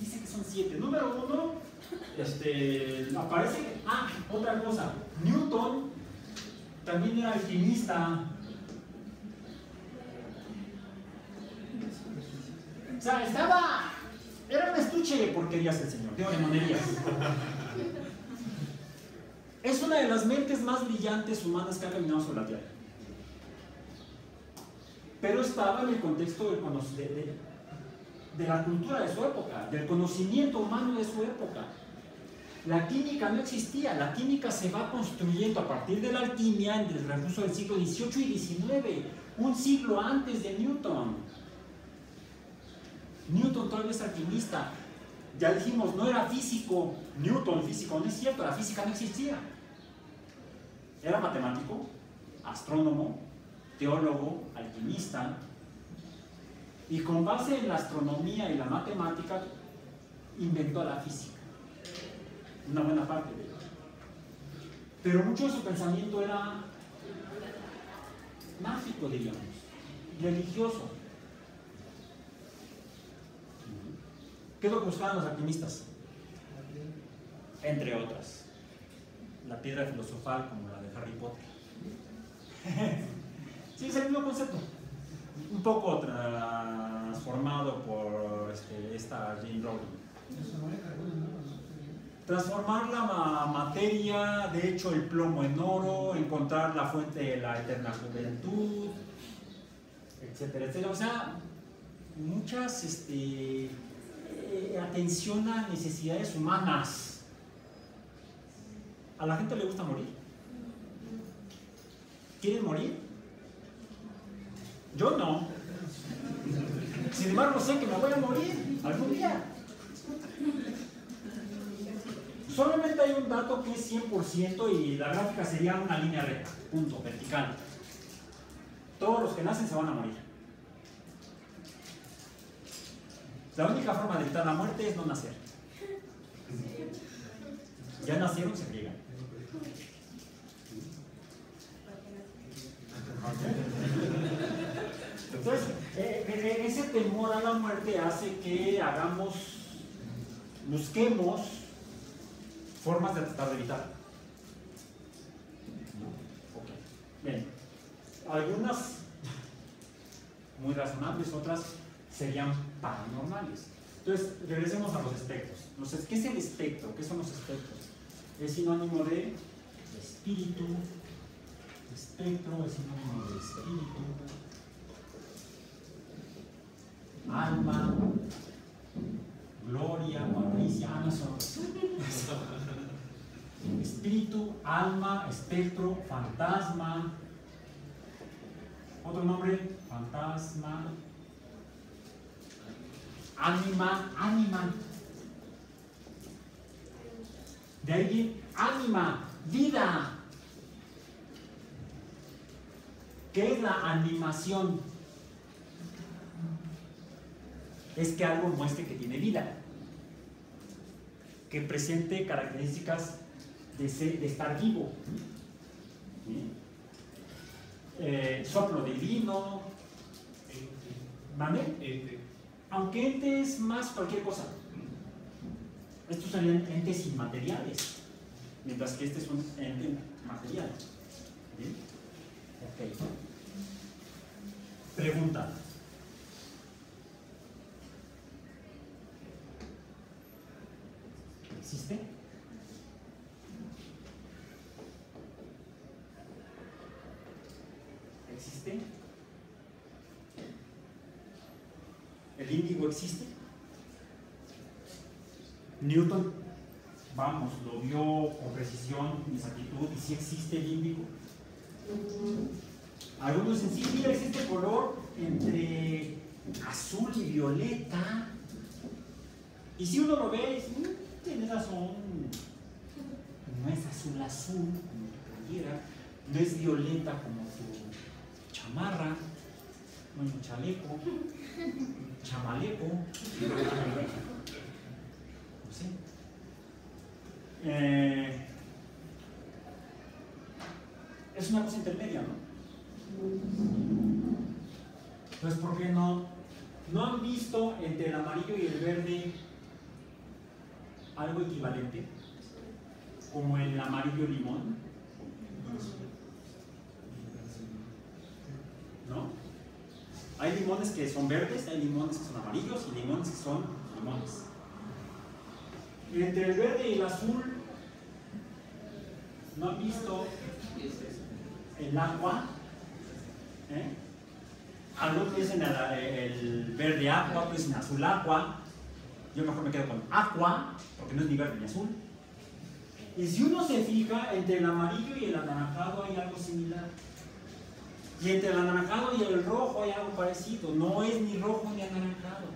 dice que son siete? Número uno, este, aparece, ah, otra cosa, Newton también era alquimista. O sea, estaba, era un estuche de porquerías el señor, de monerías. Es una de las mentes más brillantes humanas que ha caminado sobre la Tierra. Pero estaba en el contexto de, de- de la cultura de su época, del conocimiento humano de su época. La química no existía, la química se va construyendo a partir de la alquimia en el recurso del siglo XVIII y XIX, un siglo antes de Newton. Newton todavía es alquimista. Ya dijimos, no era físico, Newton físico, no es cierto, la física no existía. Era matemático, astrónomo, teólogo, alquimista, y con base en la astronomía y la matemática inventó la física una buena parte de ello. Pero mucho de su pensamiento era mágico, diríamos, religioso. ¿Qué es lo que buscaban los alquimistas? Entre otras, la piedra filosofal como la de Harry Potter. [LAUGHS] sí, es el mismo concepto. Un poco transformado por este, esta Jane Rowling transformar la materia, de hecho el plomo en oro, encontrar la fuente de la eterna juventud, etcétera, etcétera. O sea, muchas este, eh, atención a necesidades humanas. ¿A la gente le gusta morir? ¿Quieren morir? Yo no. Sin embargo, sé que me voy a morir algún día. Solamente hay un dato que es 100% y la gráfica sería una línea recta, punto, vertical. Todos los que nacen se van a morir. La única forma de evitar la muerte es no nacer. Ya nacieron, se friegan. Entonces, eh, ese temor a la muerte hace que hagamos, busquemos formas de tratar de evitar. Bien, algunas muy razonables, otras serían paranormales. Entonces, regresemos a los espectros. Entonces, ¿qué es el espectro? ¿Qué son los espectros? Es sinónimo de espíritu. Espectro es sinónimo de espíritu. Alma, gloria, avaricia, ah, no son. [LAUGHS] Espíritu, alma, espectro, fantasma. Otro nombre, fantasma. Ánima, ánima. De ahí ánima, vida. ¿Qué es la animación? Es que algo muestre que tiene vida que presente características de, estar vivo. Eh, soplo divino. ¿Vale? Aunque ente es más cualquier cosa. Estos son entes inmateriales, mientras que este es un ente material. Ok. Pregunta. ¿Existe? ¿Existe? ¿El índigo existe? Newton, vamos, lo vio con precisión, con exactitud, y si existe el índigo. Algunos dicen, sí, mira, existe color entre azul y violeta. Y si uno lo ve, dice, tienes razón, no es azul azul como tu playera, no es violeta como tu chamarra, bueno, chaleco, chamaleco, no sé. Eh, es una cosa intermedia, ¿no? Entonces, ¿por qué no? ¿No han visto entre el amarillo y el verde algo equivalente, como el amarillo limón. ¿No? Hay limones que son verdes, hay limones que son amarillos y limones que son limones. Entre el verde y el azul, ¿no han visto el agua? ¿Eh? Algunos dicen el, verde agua, otros dicen azul agua. Yo mejor me quedo con agua, porque no es ni verde ni azul. Y si uno se fija, entre el amarillo y el anaranjado hay algo similar. Y entre el anaranjado y el rojo hay algo parecido. No es ni rojo ni anaranjado.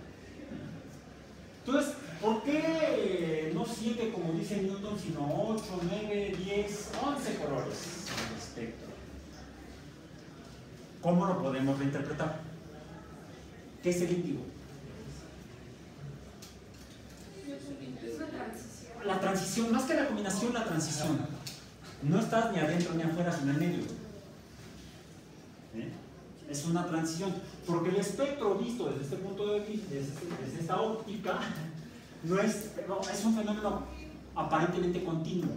Entonces, ¿por qué no 7 como dice Newton, sino 8, 9, 10, 11 colores en el espectro? ¿Cómo lo podemos reinterpretar? ¿Qué es el índigo? Es La transición, más que la combinación, la transición. No estás ni adentro ni afuera, sino en medio. ¿Eh? Es una transición. Porque el espectro visto desde este punto de vista, desde, desde esta óptica, [LAUGHS] no es, es un fenómeno aparentemente continuo.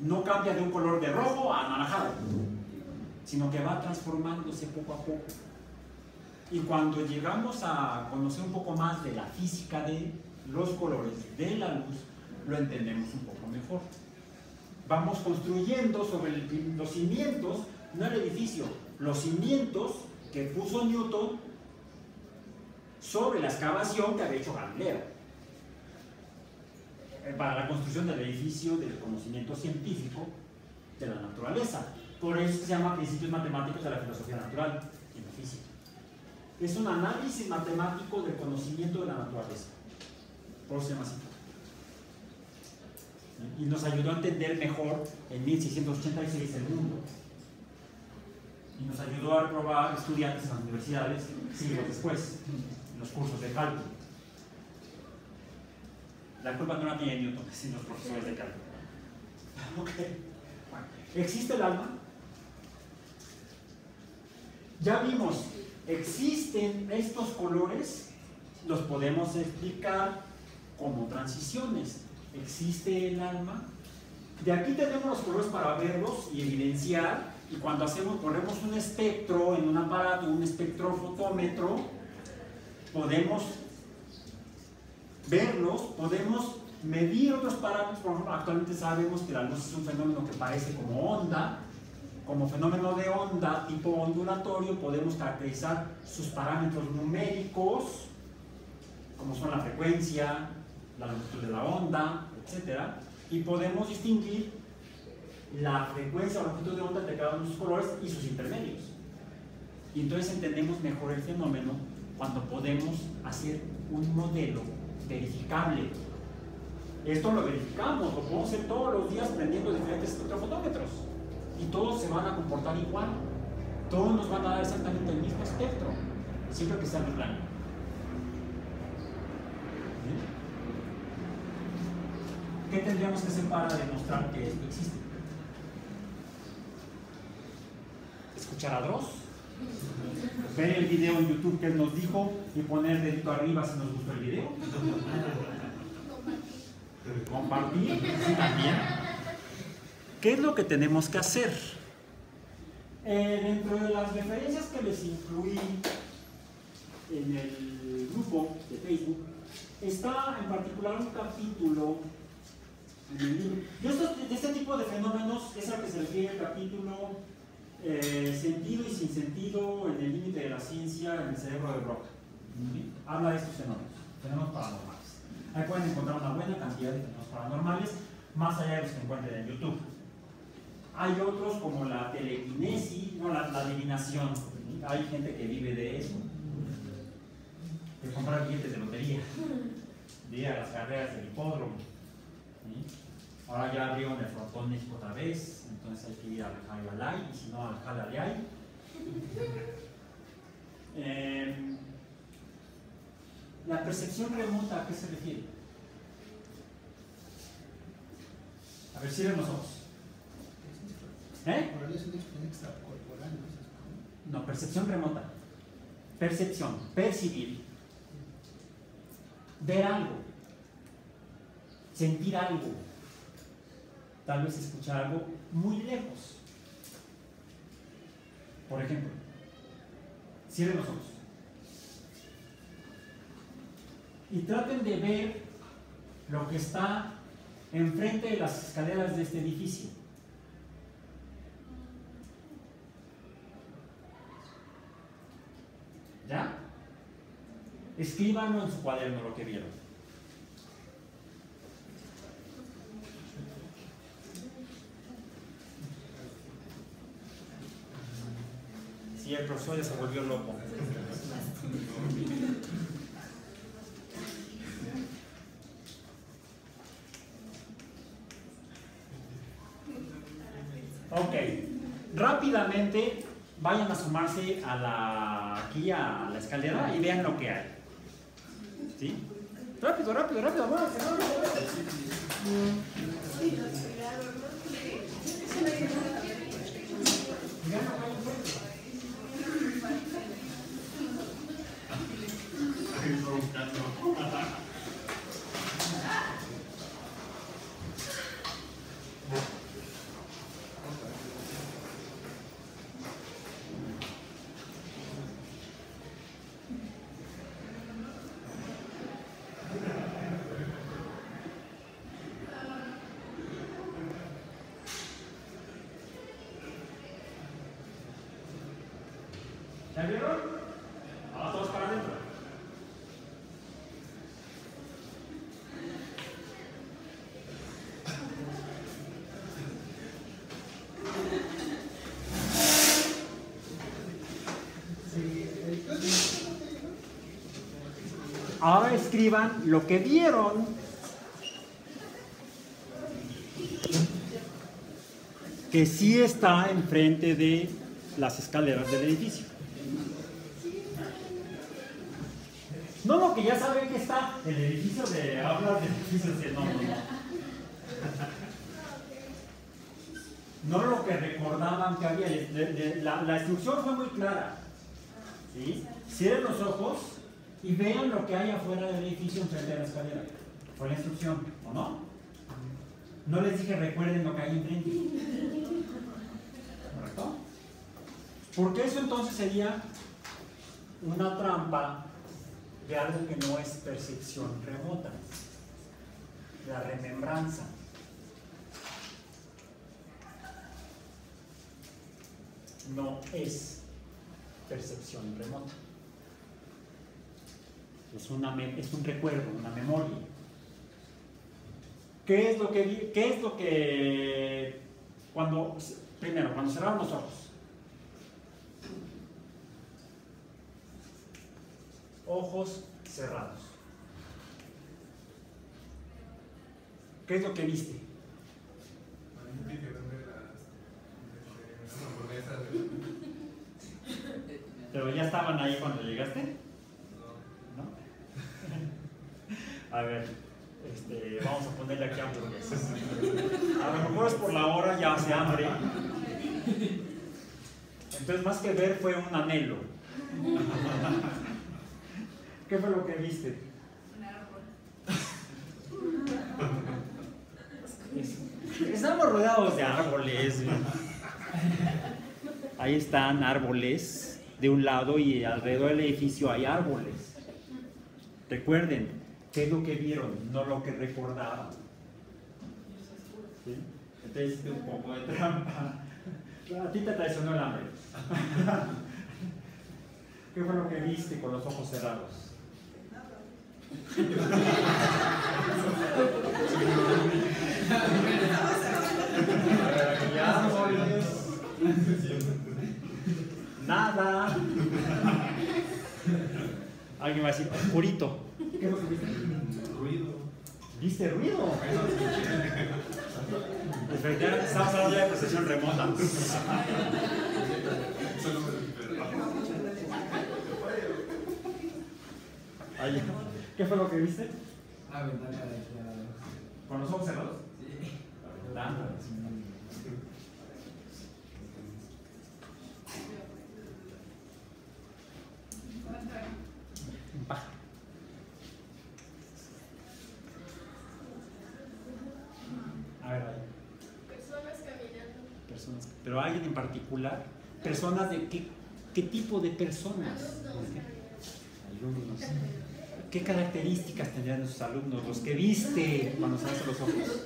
No cambia de un color de rojo a anaranjado, sino que va transformándose poco a poco. Y cuando llegamos a conocer un poco más de la física de los colores de la luz, lo entendemos un poco mejor. Vamos construyendo sobre los cimientos, no el edificio, los cimientos que puso Newton sobre la excavación que había hecho Galileo eh, para la construcción del edificio del conocimiento científico de la naturaleza. Por eso se llama principios matemáticos de la filosofía natural en la física. Es un análisis matemático del conocimiento de la naturaleza. Por eso se. Y nos ayudó a entender mejor en 1686 el mundo. Y nos ayudó a reprobar estudiantes en las universidades siglos después, en los cursos de cálculo. La culpa no la tiene Newton, sino los profesores de cálculo. [LAUGHS] Ok. Bueno, ¿Existe el alma? Ya vimos, existen estos colores, los podemos explicar como transiciones. Existe el alma. De aquí tenemos los colores para verlos y evidenciar. Y cuando hacemos, ponemos un espectro en un aparato, un espectrofotómetro, podemos verlos, podemos medir otros parámetros. Por ejemplo, actualmente sabemos que la luz es un fenómeno que parece como onda. Como fenómeno de onda tipo ondulatorio, podemos caracterizar sus parámetros numéricos, como son la frecuencia, la longitud de la onda, etc. Y podemos distinguir la frecuencia o longitud de onda de cada uno de sus colores y sus intermedios. Y entonces entendemos mejor el fenómeno cuando podemos hacer un modelo verificable. Esto lo verificamos, lo podemos hacer todos los días prendiendo diferentes espectrofotómetros. Y todos se van a comportar igual. Todos nos van a dar exactamente el mismo espectro, siempre que sea en ¿Qué tendríamos que hacer para demostrar que esto existe? ¿Escuchar a Dross? ¿Ver el video en YouTube que él nos dijo y poner dedito arriba si nos gustó el video? ¿Compartir? Sí, también. ¿Qué es lo que tenemos que hacer? Eh, dentro de las referencias que les incluí en el grupo de Facebook, está en particular un capítulo en el libro. Estos- este tipo de fenómenos es al que se refiere el capítulo eh, Sentido y sin sentido en el límite de la ciencia en el cerebro de Broca. Habla de estos fenómenos, fenómenos paranormales. Ahí pueden encontrar una buena cantidad de fenómenos paranormales, más allá de los que encuentren en YouTube. Hay otros como la telequinesis, no, la, la adivinación. Hay gente que vive de eso, de comprar billetes de lotería, de ir a las carreras del hipódromo. ¿sí? Ahora ya abrieron el frontón otra vez, entonces hay que ir al Jalalay, y si no al Jalalay. [LAUGHS] Eh, la percepción remota, ¿a qué se refiere? A ver, cierren los ojos. ¿Eh? No, percepción remota. Percepción, percibir. Ver algo. Sentir algo tal vez escuchar algo muy lejos. Por ejemplo, cierren los ojos y traten de ver lo que está enfrente de las escaleras de este edificio. ¿Ya? Escríbanlo en su cuaderno lo que vieron. Profesor ya se volvió loco. Ok, rápidamente vayan a sumarse a la, aquí a la escalera y vean lo que hay. ¿Sí? Rápido, rápido, rápido, váyanse. Adentro. Ahora escriban lo que vieron. Que sí está enfrente de las escaleras del edificio. El edificio de hablas de edificios de no, no, lo que recordaban que había. la instrucción fue muy clara. ¿sí? Cierren los ojos y vean lo que hay afuera del edificio enfrente de la escalera. Fue la instrucción, ¿o no? No les dije recuerden lo que hay enfrente. ¿Correcto? Porque eso entonces sería una trampa de algo que no es percepción remota, la remembranza. No es percepción remota. Es, una, es un recuerdo, una memoria. ¿Qué es lo que, qué es lo que cuando, primero, cuando cerraron los ojos? Ojos cerrados. ¿Qué es lo que viste? ¿Pero ya estaban ahí cuando llegaste? ¿No? [LAUGHS] A ver, este, vamos a ponerle aquí hamburguesas. A lo mejor es por la hora, ya hace hambre. Entonces, más que ver, fue un anhelo. [LAUGHS] ¿Qué fue lo que viste? Un árbol. Es- Estamos rodeados de árboles. Ahí están árboles de un lado y alrededor del edificio hay árboles. Recuerden, ¿qué es lo que vieron? No lo que recordaban. ¿Sí? Entonces un poco de trampa. A ti te traicionó el hambre. [LAUGHS] ¿Qué fue lo que viste con los ojos cerrados? Nada. Alguien va a decir, oscurito. ¿Qué viste? Ruido. ¿Viste ruido? Efectivamente, estamos hablando de percepción remota. ¿Qué fue lo que viste? Ah, ventana de aquí a- ¿Con los ojos cerrados? Sí. La ventana. Un pájaro. A ver, ahí. Personas caminando. Personas. Pero alguien en particular. ¿Personas de qué, qué tipo de personas? Alumnos. ¿Qué características tendrían sus alumnos? Los que viste cuando se hacen los ojos. No sé.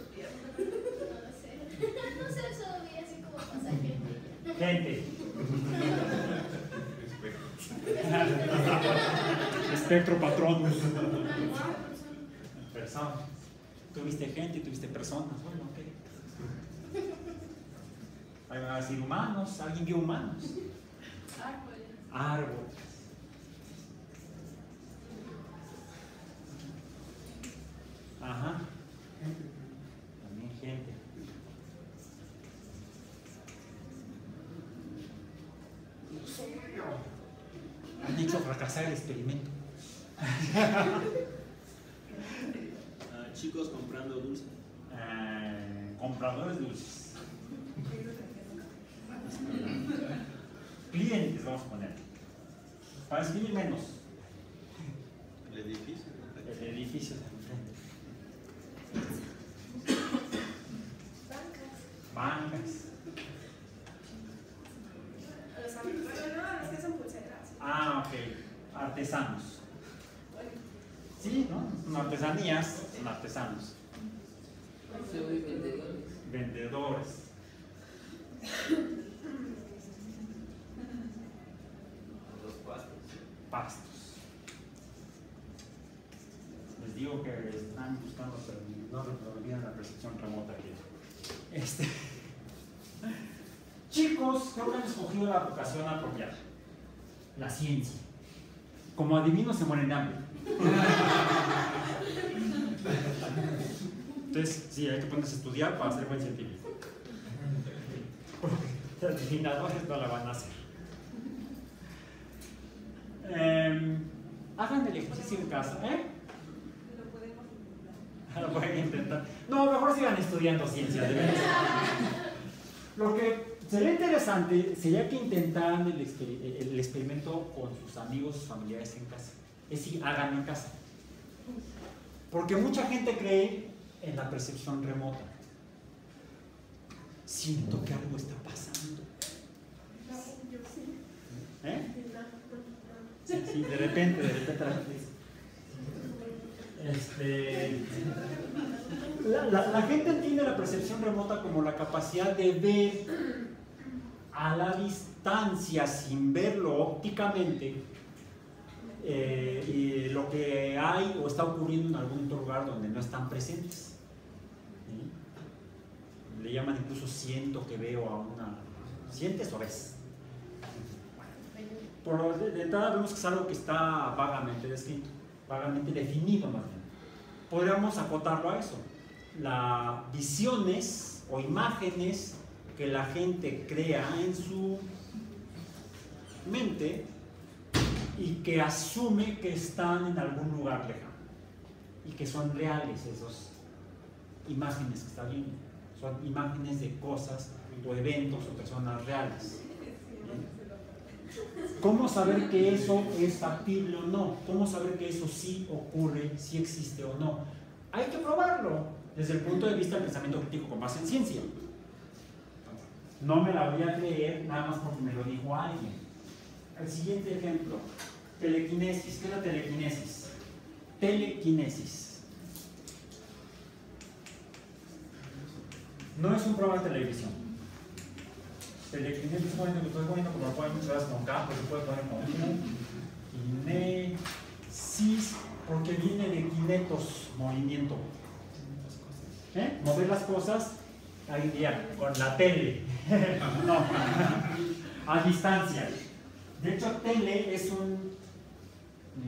No sé, solo vi así como pasa gente. Gente. espectro patronus. Persona. Tuviste gente y tuviste personas. Bueno, ok. Ahí van a decir humanos. ¿Alguien vio humanos? Árboles. Árboles. Ajá. También gente. Han hecho fracasar el experimento. Ah, chicos comprando dulce. Eh, compradores dulces. Clientes, vamos a poner. Para escribir menos. El edificio. El edificio. Bancas. Los amigos. Bueno, no, es que son pulseras. Ah, ok. Artesanos. Sí, ¿no? Son artesanías, son artesanos. Vendedores. Vendedores. Los pastos. Pastos. Les digo que están buscando, pero no percepción remota aquí. Este. Chicos, creo que han escogido la vocación apropiada. La ciencia. Como adivinos se mueren de hambre. Entonces, sí, hay que ponerse a estudiar para ser buen científico. Porque adivinadores no la van a hacer. Eh, hagan el ejercicio en casa, ¿eh? [LAUGHS] Lo pueden intentar. No, mejor sigan estudiando ciencia, de verdad. [LAUGHS] Lo que sería interesante sería que intentaran el, exper- el experimento con sus amigos, sus familiares en casa. Es decir, háganlo en casa. Porque mucha gente cree en la percepción remota. Siento que algo está pasando. no, yo sí. ¿Eh? Sí, sí, de repente, de repente. [LAUGHS] Este, la, gente entiende la percepción remota como la capacidad de ver a la distancia sin verlo ópticamente eh, lo que hay o está ocurriendo en algún otro lugar donde no están presentes. Le llaman incluso siento que veo a una... ¿Sientes o ves? Por lo de, de entrada vemos que es algo que está vagamente descrito, vagamente definido más bien. Podríamos acotarlo a eso. Las visiones o imágenes que la gente crea en su mente y que asume que están en algún lugar lejano y que son reales esas imágenes que está viendo. Son imágenes de cosas o eventos o personas reales. ¿Cómo saber que eso es factible o no? ¿Cómo saber que eso sí ocurre, sí existe o no? Hay que probarlo desde el punto de vista del pensamiento crítico con base en ciencia. No me la voy a creer nada más porque me lo dijo alguien. El siguiente ejemplo, telequinesis. ¿Qué es la telequinesis? Telequinesis. No es un programa de televisión. Lo estoy poniendo como lo ponen muchas veces con K, pero se puede poner con Q. Kinesis, porque viene de kinetos, movimiento. ¿Eh? Mover las cosas, ahí ya, con la tele. [LAUGHS] no, a distancia. De hecho, tele es un-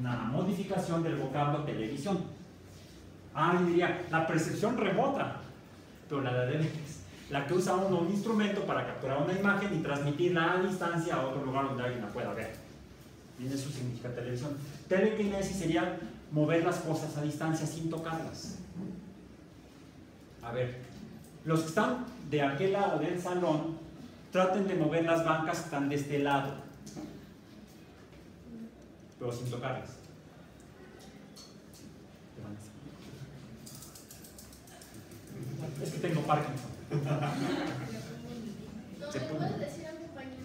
una modificación del vocablo televisión. Ah, y diría, la percepción remota, pero la de es la que usa uno un instrumento para capturar una imagen y transmitirla a distancia a otro lugar donde alguien la pueda ver. Y eso significa televisión. Telequinesis sería mover las cosas a distancia sin tocarlas. A ver, los que están de aquel lado del salón, traten de mover las bancas que están de este lado, pero sin tocarlas. Es que tengo Parkinson. No, Se decir a un compañero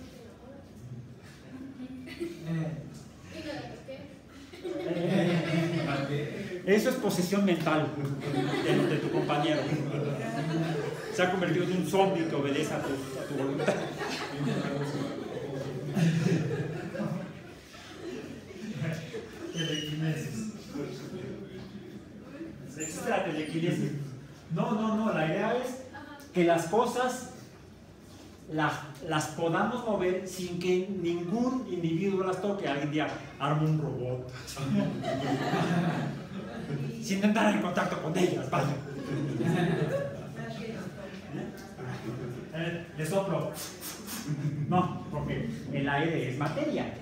que Eh, Eso es posesión mental de, de tu compañero. Se ha convertido en un zombie que obedece a tu, a tu voluntad. Telequinesis. existe la telequinesis. No, no, no, la idea es. Que las cosas la- las podamos mover sin que ningún individuo las toque. Alguien día arma un robot. [LAUGHS] sin entrar en contacto con ellas, vaya. [LAUGHS] Eh, Le soplo. No, porque el aire es materia.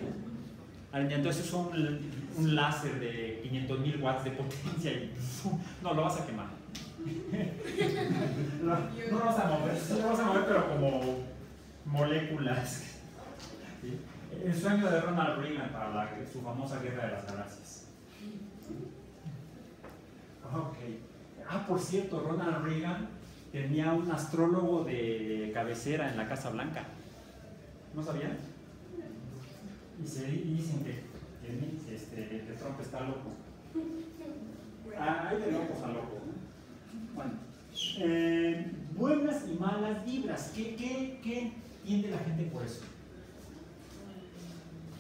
Entonces es un, láser de 500 mil watts de potencia y [LAUGHS] no lo vas a quemar. No, no vas a mover, sí vas a mover, pero como moléculas. El sueño de Ronald Reagan para su famosa guerra de las galaxias. Ok. Ah, por cierto, Ronald Reagan tenía un astrólogo de cabecera en la Casa Blanca. ¿No sabían? Y, se, dicen este, que Trump está loco. Ah, hay de locos a locos. ¿No? Bueno, eh, buenas y malas vibras. ¿Qué, qué, qué entiende la gente por eso?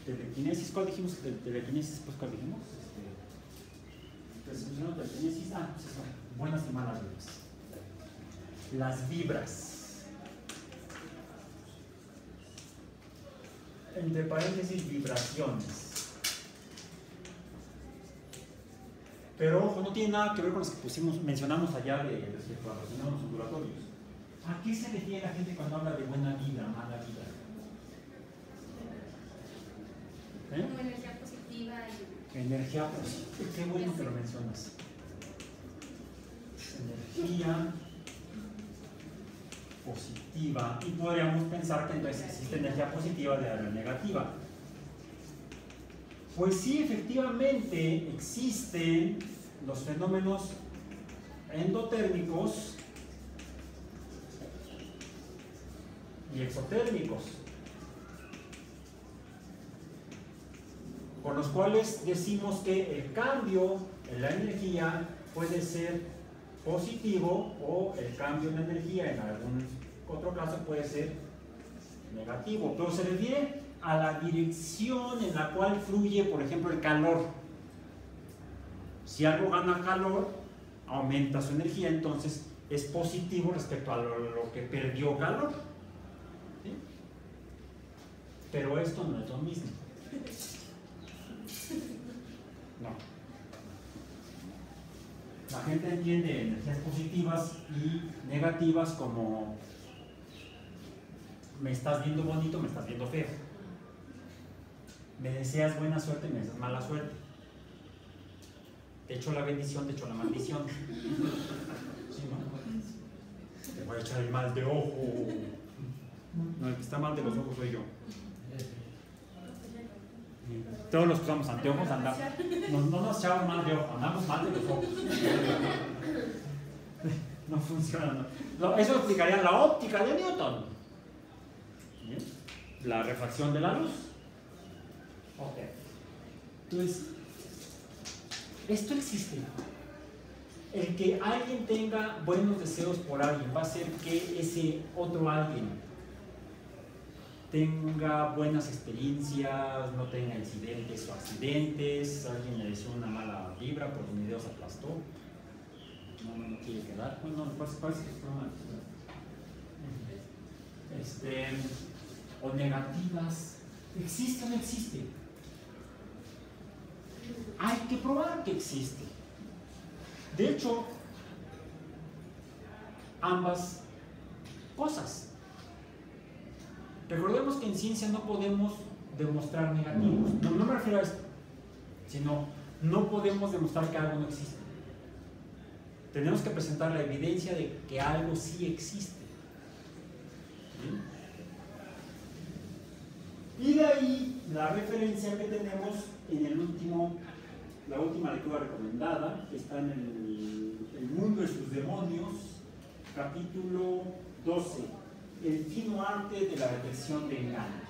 Telequinesis, ¿cuál dijimos? Tele- Telequinesis, pues ¿cuál dijimos? Este, de telequinesis, ah, pues eso, buenas y malas vibras. Las vibras. Entre paréntesis, vibraciones. Pero ojo, no tiene nada que ver con los que pusimos, mencionamos allá de respecto a los fenómenos ondulatorios. ¿A qué se refiere la gente cuando habla de buena vida, mala vida? ¿Eh? Como energía positiva y. Energía positiva. Qué bueno que lo mencionas. Energía positiva. Y podríamos pensar que entonces existe energía positiva de la negativa. Pues sí, efectivamente existen los fenómenos endotérmicos y exotérmicos. con los cuales decimos que el cambio en la energía puede ser positivo o el cambio en la energía en algún otro caso puede ser negativo, pero se refiere a la dirección en la cual fluye, por ejemplo, el calor. Si algo gana calor, aumenta su energía, entonces es positivo respecto a lo, que perdió calor. Pero esto no es lo mismo. No. La gente entiende energías positivas y negativas como me estás viendo bonito, me estás viendo feo. Me deseas buena suerte, me deseas mala suerte. Te echo la bendición, te echo la maldición. Te voy a echar el mal de ojo. No, el que está mal de los ojos soy yo. Todos los que usamos anteojos andamos. No, no nos echamos mal de ojo, andamos mal de los ojos. No funciona. no. Eso explicaría la óptica de Newton. La refracción de la luz. Ok. Entonces, esto existe. El que alguien tenga buenos deseos por alguien va a hacer que ese otro alguien tenga buenas experiencias, no tenga incidentes o accidentes, alguien le deseó una mala vibra porque mi dedo se aplastó, no, no, quiere quedar, bueno, no, parece, parece que una- este, o negativas, ¿existe o no existe? Hay que probar que existe. De hecho, ambas cosas. Recordemos que en ciencia no podemos demostrar negativos. No, me refiero a esto, sino no podemos demostrar que algo no existe. Tenemos que presentar la evidencia de que algo sí existe. Y de ahí la referencia que tenemos en el último, la última lectura recomendada, que está en el, mundo de sus demonios, capítulo 12 el fino arte de la detección de engaños.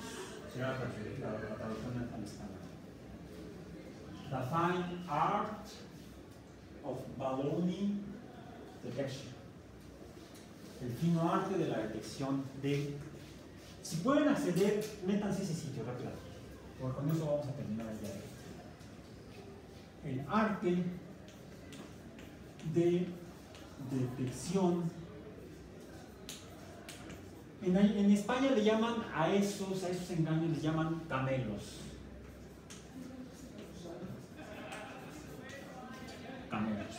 Será la, traducción al español. The fine art of baloney detection. El fino arte de la detección de. Si pueden acceder, métanse ese sitio rápido. Porque con eso vamos a terminar el día. El arte de detección. En, España le llaman a esos, a esos engaños les llaman camelos. Camelos.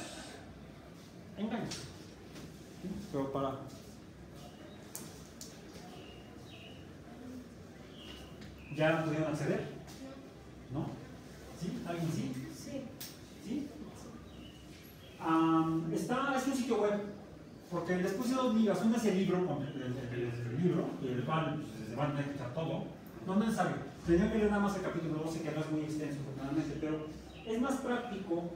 Engaños. Pero para ¿Ya pudieron acceder? ¿No? ¿Sí? ¿Alguien sí? Sí. ¿Sí? Está, es un sitio web, porque les puse dos ligas, una es el libro, con el, el- el- el libro, el cual pues, se van a tener que echar todo, no no es necesario, tenía que leer nada más el capítulo 12, que no es muy extenso afortunadamente, pero es más práctico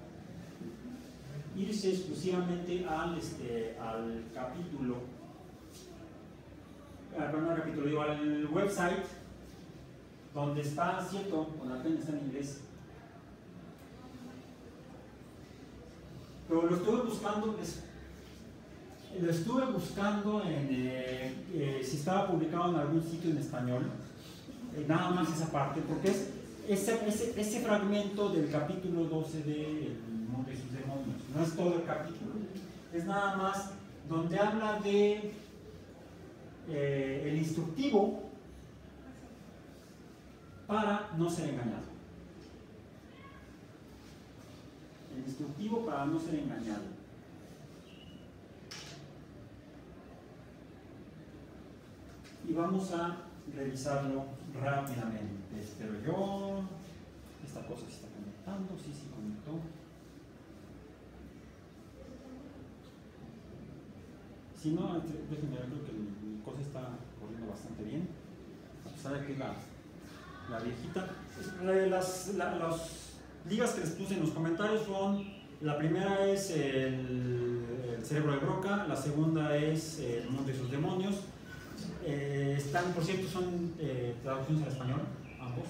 irse exclusivamente al, este, al capítulo, perdón, al capítulo, digo, al website, donde está, cierto, con la pena está en inglés, pero lo estuve buscando, lo estuve buscando en, eh, eh, si estaba publicado en algún sitio en español, eh, nada más esa parte, porque es ese, ese, ese fragmento del capítulo 12 de El mundo y sus demonios, no es todo el capítulo, es nada más donde habla de el instructivo para no ser engañado. El instructivo para no ser engañado. Y vamos a revisarlo rápidamente. Espero yo. Esta cosa se está conectando, sí, sí conectó. Si no, entre- déjenme ver, creo que mi cosa está corriendo bastante bien. A pesar de que la, la viejita. La- Las, la- las ligas que les puse en los comentarios son, la primera es el, cerebro de Broca, la segunda es el mundo y sus demonios. Eh, están, por cierto, son eh, traducciones al español, ambos.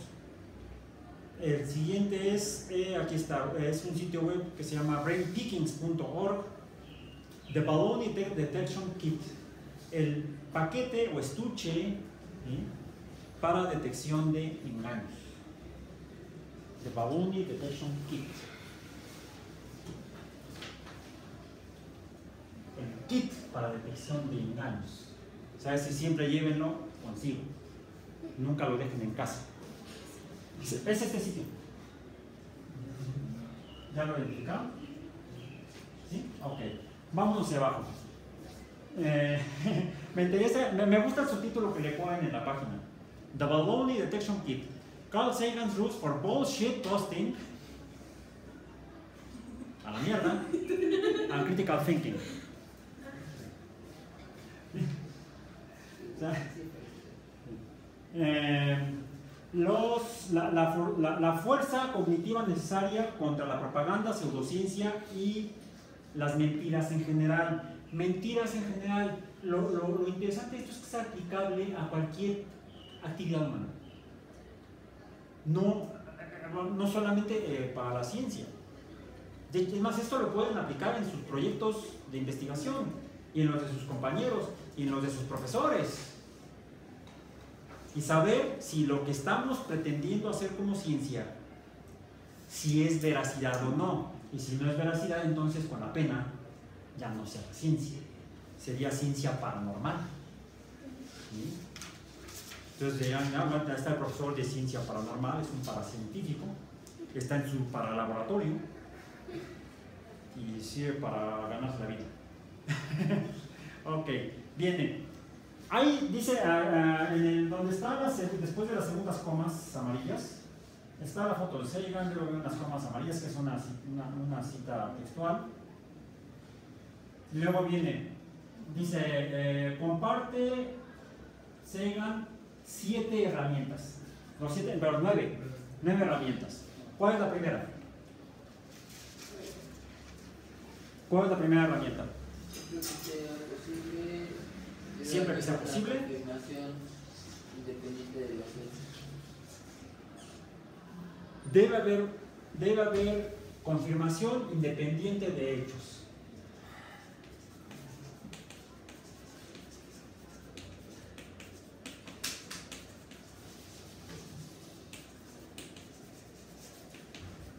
El siguiente es, eh, aquí está, es un sitio web que se llama brainpickings.org, The Balloon Dete- Detection Kit, el paquete o estuche. Para detección de engaños. The Babuni Detection Kit. El kit para detección de engaños. O sea, siempre llévenlo consigo. Nunca lo dejen en casa. Es este sitio. ¿Ya lo identificaron? ¿Sí? Ok. Vámonos hacia abajo. Eh, [LAUGHS] me, interesa, me gusta el subtítulo que le ponen en la página. The Baloney Detection Kit. Carl Sagan's Rules for Bullshit Busting. A la mierda. And Critical Thinking. Eh, los, la, la la- la fuerza cognitiva necesaria contra la propaganda, pseudociencia y las mentiras en general. Mentiras en general. Lo, lo- lo interesante de esto es que es aplicable a cualquier actividad humana. No, no solamente eh, para la ciencia. De- Es más, esto lo pueden aplicar en sus proyectos de investigación y en los de sus compañeros y en los de sus profesores. Y saber si lo que estamos pretendiendo hacer como ciencia, si es veracidad o no. Y si no es veracidad, entonces con la pena ya no será ciencia. Sería ciencia paranormal. ¿Sí? Entonces dirán, "Ah, bueno, ya está el profesor de ciencia paranormal, es un paracientífico, está en su paralaboratorio y sirve para ganarse la vida. [LAUGHS] ok, viene. Ahí dice, ah, ah, en el- donde está la después de las segundas comas amarillas, está la foto de Sagan, luego vienen unas comas amarillas, que es una, una, cita textual. Luego viene, dice, eh, comparte Sagan siete herramientas. No, siete, pero nueve. Nueve herramientas. ¿Cuál es la primera? ¿Cuál es la primera herramienta? Siempre que sea posible. Debe haber, debe haber confirmación independiente de hechos.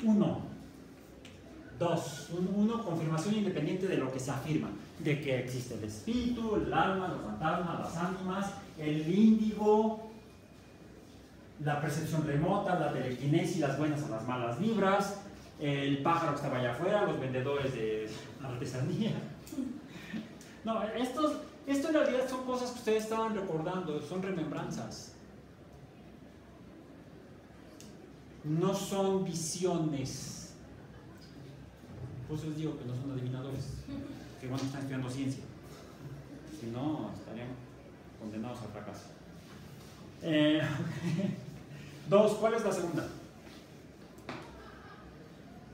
Uno. Dos. Un- Uno, confirmación independiente lo que se afirma, de que existe el espíritu, el alma, los fantasmas, las ánimas, el índigo, la percepción remota, la telequinesis, las buenas o las malas vibras, el pájaro que estaba allá afuera, los vendedores de artesanía. No, estos, esto en realidad son cosas que ustedes estaban recordando, son remembranzas. No son visiones. Por eso les digo que no son adivinadores, que bueno están estudiando ciencia. Si no, estarían condenados al fracaso. Eh, [LAUGHS] dos, ¿cuál es la segunda?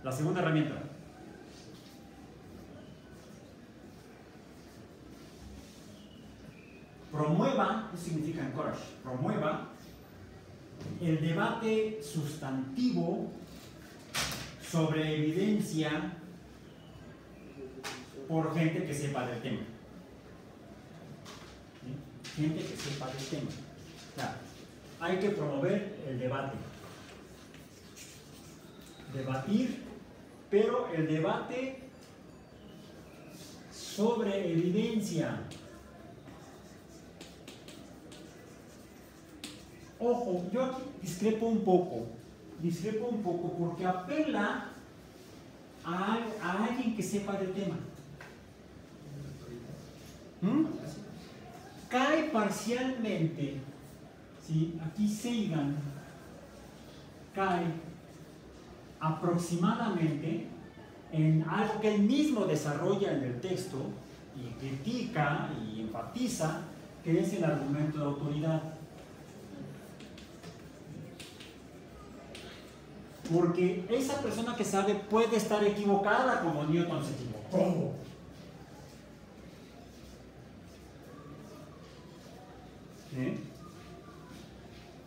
La segunda herramienta. Promueva, eso significa encourage, promueva el debate sustantivo sobre evidencia por gente que sepa del tema. Gente que sepa del tema. O sea, hay que promover el debate. Debatir, pero el debate sobre evidencia. Ojo, yo aquí discrepo un poco, discrepo un poco porque apela a, alguien que sepa del tema. ¿Mm? Cae parcialmente, ¿sí? aquí Seigan cae aproximadamente en algo que él mismo desarrolla en el texto y critica y enfatiza, que es el argumento de autoridad. Porque esa persona que sabe puede estar equivocada como Newton se equivocó. ¿Eh?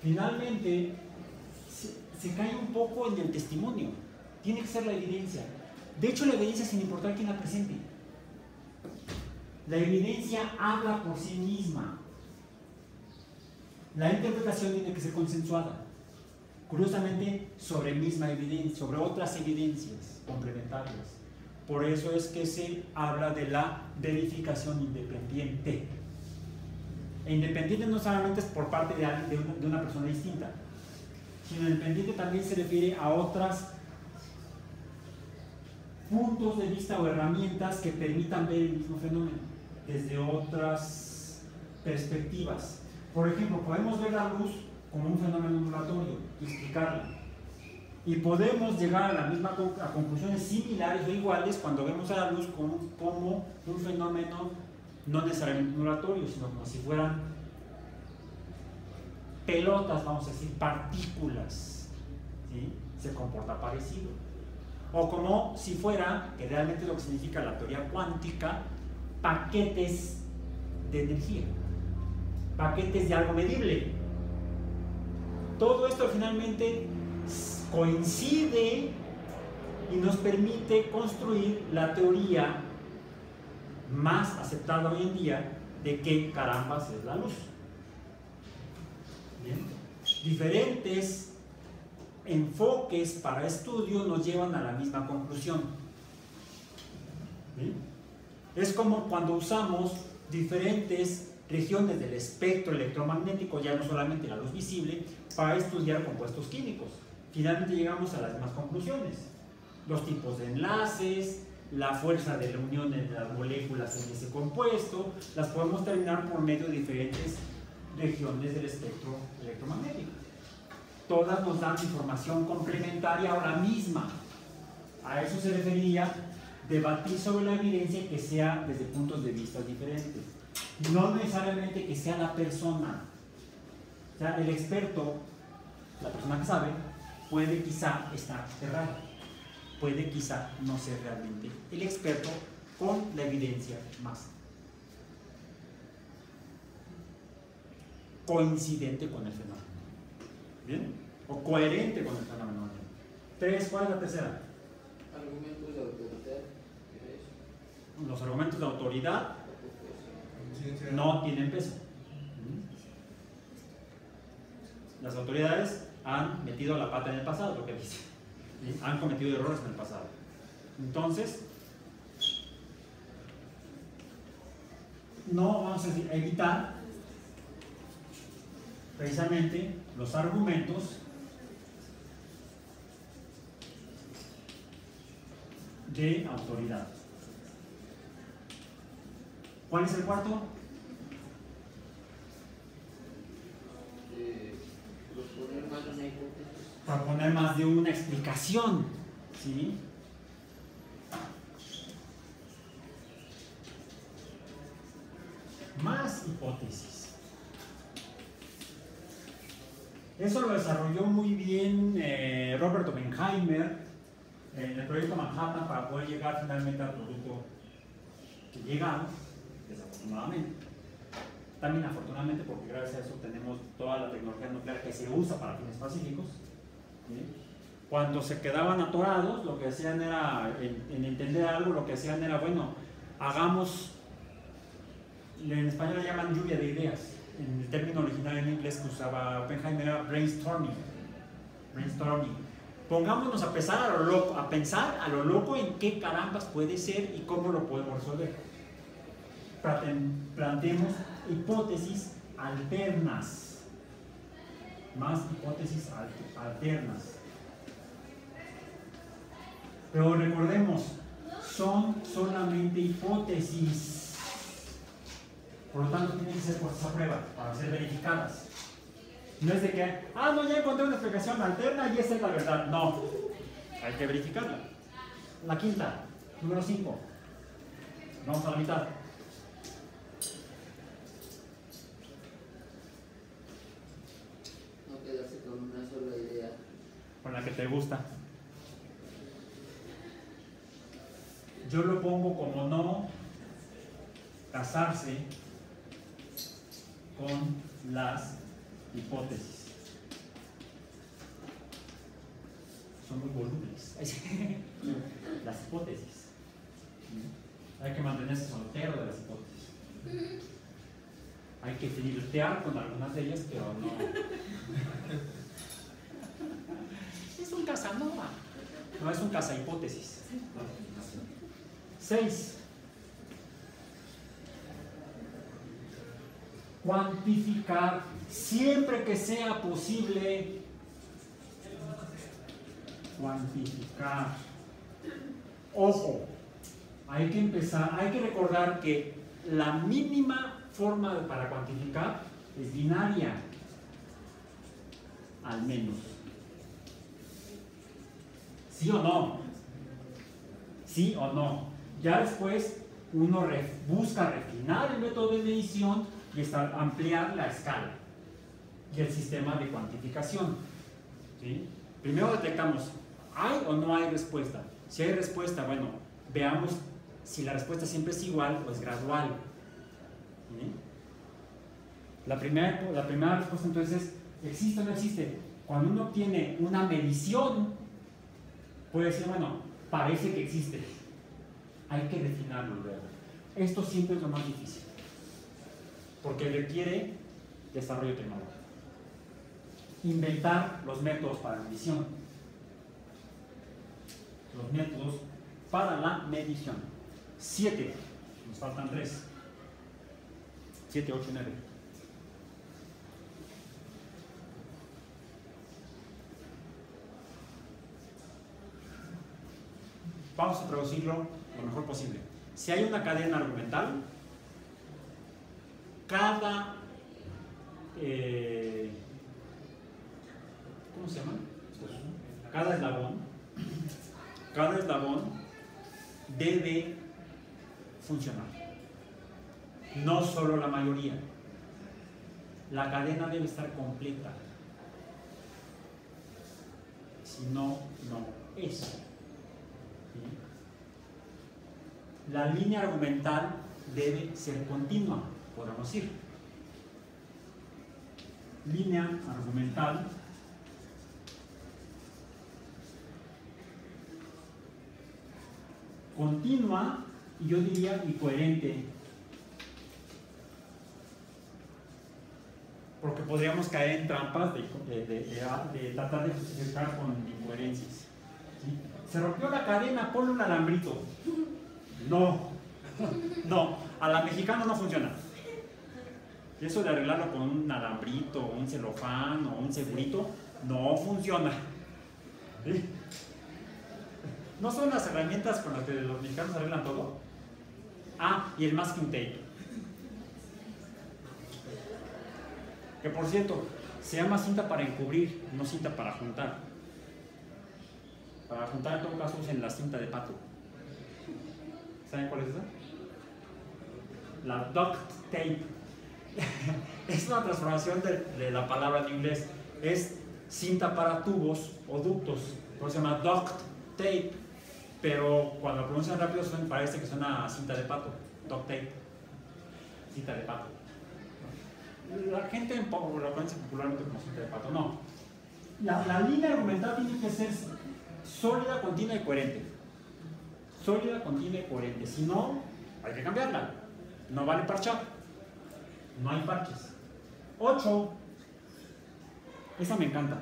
Finalmente, se, se cae un poco en el testimonio. Tiene que ser la evidencia. De hecho, la evidencia sin importar quién la presente. La evidencia habla por sí misma. La interpretación tiene que ser consensuada. Curiosamente, sobre misma evidencia, sobre otras evidencias complementarias. Por eso es que se habla de la verificación independiente. E independiente no solamente es por parte de, una, de una persona distinta, sino independiente también se refiere a otros puntos de vista o herramientas que permitan ver el mismo fenómeno desde otras perspectivas. Por ejemplo, podemos ver la luz como un fenómeno ondulatorio y explicarla. Y podemos llegar a la misma a conclusiones similares o iguales cuando vemos a la luz como, como un fenómeno no necesariamente ondulatorio, sino como si fueran pelotas, vamos a decir, partículas. ¿sí? Se comporta parecido. O como si fuera, que realmente lo que significa la teoría cuántica, paquetes de energía, paquetes de algo medible. Todo esto finalmente coincide y nos permite construir la teoría más aceptada hoy en día de que carambas es la luz. Diferentes enfoques para estudio nos llevan a la misma conclusión. Es como cuando usamos diferentes regiones del espectro electromagnético, ya no solamente la luz visible, para estudiar compuestos químicos. Finalmente llegamos a las mismas conclusiones. Los tipos de enlaces, la fuerza de la unión de las moléculas en ese compuesto, las podemos terminar por medio de diferentes regiones del espectro electromagnético. Todas nos dan información complementaria ahora misma. A eso se referiría debatir sobre la evidencia que sea desde puntos de vista diferentes. No necesariamente que sea la persona. O sea, el experto, la persona que sabe, puede quizá estar errado. Puede quizá no ser realmente el experto con la evidencia más coincidente con el fenómeno. ¿Bien? O coherente con el fenómeno. Tres, ¿cuál es la tercera? Argumentos de autoridad. Los argumentos de autoridad. No tienen peso. Las autoridades han metido la pata en el pasado, lo que dice. Han cometido errores en el pasado. Entonces, no vamos a evitar precisamente los argumentos de autoridad. ¿Cuál es el cuarto? Eh, proponer más de una explicación. ¿Sí? Más hipótesis. Eso lo desarrolló muy bien eh, Robert Oppenheimer en el proyecto Manhattan para poder llegar finalmente al producto que llegamos, desafortunadamente. También afortunadamente porque gracias a eso tenemos toda la tecnología nuclear que se usa para fines pacíficos. ¿sí? Cuando se quedaban atorados, lo que hacían era, en, en entender algo, lo que hacían era, bueno, hagamos, en español le llaman lluvia de ideas. En el término original en inglés que usaba Oppenheimer era brainstorming. Brainstorming pongámonos a pensar a lo loco, a pensar a lo loco en qué carambas puede ser y cómo lo podemos resolver. Planteemos hipótesis alternas. Más hipótesis alternas. Pero recordemos, son solamente hipótesis. Por lo tanto, tienen que ser puestas a prueba para ser verificadas. No es de que, ah, no, ya encontré una explicación alterna y esa es la verdad. No, hay que verificarla. La quinta, número 5. Vamos a la mitad. No quedarse con una sola idea. Con la que te gusta. Yo lo pongo como no casarse con las hipótesis. Son muy volúmenes. [LAUGHS] las hipótesis. Hay que mantenerse soltero de las hipótesis. Hay que flirtear con algunas de ellas, pero no. [LAUGHS] Es un casanova. No es un casa hipótesis. Seis. cuantificar siempre que sea posible cuantificar. Ojo, hay que empezar, hay que recordar que la mínima forma para cuantificar es binaria, al menos. ¿Sí o no? ¿Sí o no? Ya después uno busca refinar el método de medición y ampliar la escala y el sistema de cuantificación. ¿sí? Primero detectamos, ¿hay o no hay respuesta? Si hay respuesta, bueno, veamos si la respuesta siempre es igual o es gradual. La, primera, la primera respuesta entonces es, ¿existe o no existe? Cuando uno tiene una medición, puede decir, bueno, parece que existe. Hay que refinarlo luego. Esto siempre es lo más difícil porque requiere desarrollo tecnológico. Inventar los métodos para la medición. Los métodos para la medición. Siete. Nos faltan tres. Siete, ocho, nueve. Vamos a traducirlo lo mejor posible. Si hay una cadena argumental, cada, eh, ¿cómo se llama? Cada eslabón, cada eslabón debe funcionar. No solo la mayoría. La cadena debe estar completa. Si no, no es. La línea argumental debe ser continua podemos ir. Línea argumental. Continua y yo diría y coherente. Porque podríamos caer en trampas de, tratar de justificar con incoherencias. Se rompió la cadena, ponle un alambrito. No, [LAUGHS] no, A la mexicana no funciona. Y eso de arreglarlo con un alambrito, un celofán o un segurito, no funciona. ¿Sí? ¿No son las herramientas con las que los mexicanos arreglan todo? Ah, y el masking tape. Que por cierto, se llama cinta para encubrir, no cinta para juntar. Para juntar en todo caso usen la cinta de pato. ¿Saben cuál es esa? La duct tape. [LAUGHS] es una transformación de, la palabra en inglés. Es cinta para tubos o ductos. Por eso se llama duct tape. Pero cuando lo pronuncian rápido suena- parece que suena cinta de pato. Duct tape. Cinta de pato. La gente lo conoce popularmente como cinta de pato. No. La, la línea argumental tiene que ser sólida, continua y coherente. Sólida, continua. Si no, hay que cambiarla. No vale parchar. No hay parches. 8. Esa me encanta.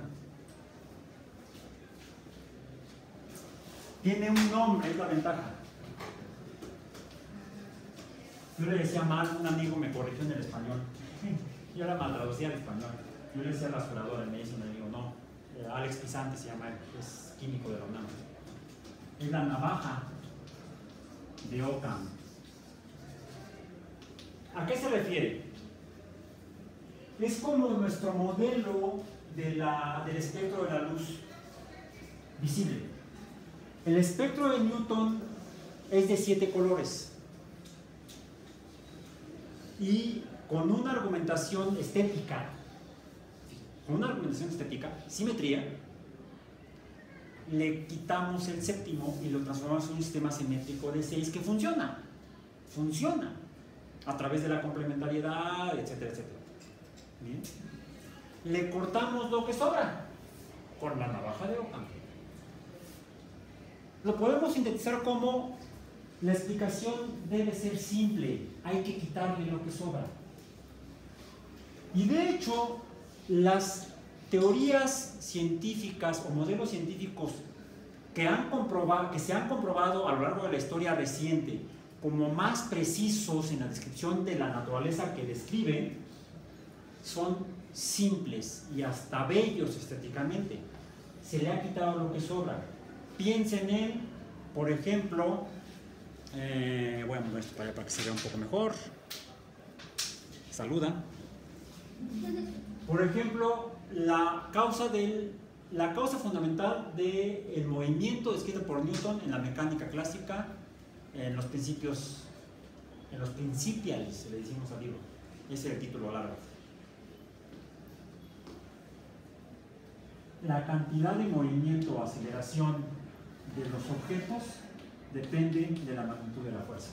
Tiene un nombre, es la ventaja. Yo le decía mal, un amigo me corrigió en el español. [LAUGHS] Yo la mal traducía al español. Yo le decía rasuradora, y me dice un amigo, no. eh, Alex Pisante se llama, es químico de la UNAM. Es la navaja de Ockham. ¿A qué se refiere? Es como nuestro modelo de la- del espectro de la luz visible. El espectro de Newton es de siete colores y con una argumentación estética, con una argumentación estética, simetría, le quitamos el séptimo y lo transformamos en un sistema simétrico de seis que funciona, funciona a través de la complementariedad, etcétera, etcétera. Bien. Le cortamos lo que sobra con la navaja de Ockham. Lo podemos sintetizar como la explicación debe ser simple, hay que quitarle lo que sobra. Y de hecho, las teorías científicas o modelos científicos que, se han comprobado a lo largo de la historia reciente como más precisos en la descripción de la naturaleza que describen, son simples y hasta bellos estéticamente. Se le ha quitado lo que sobra. Piensen en, por ejemplo, eh, mover esto para que se vea un poco mejor. Saluda. Por ejemplo, la causa, del, la causa fundamental del movimiento descrito por Newton en la mecánica clásica, en los principios, en los principiales, le decimos al libro. Ese es el título largo. La cantidad de movimiento o aceleración de los objetos depende de la magnitud de la fuerza.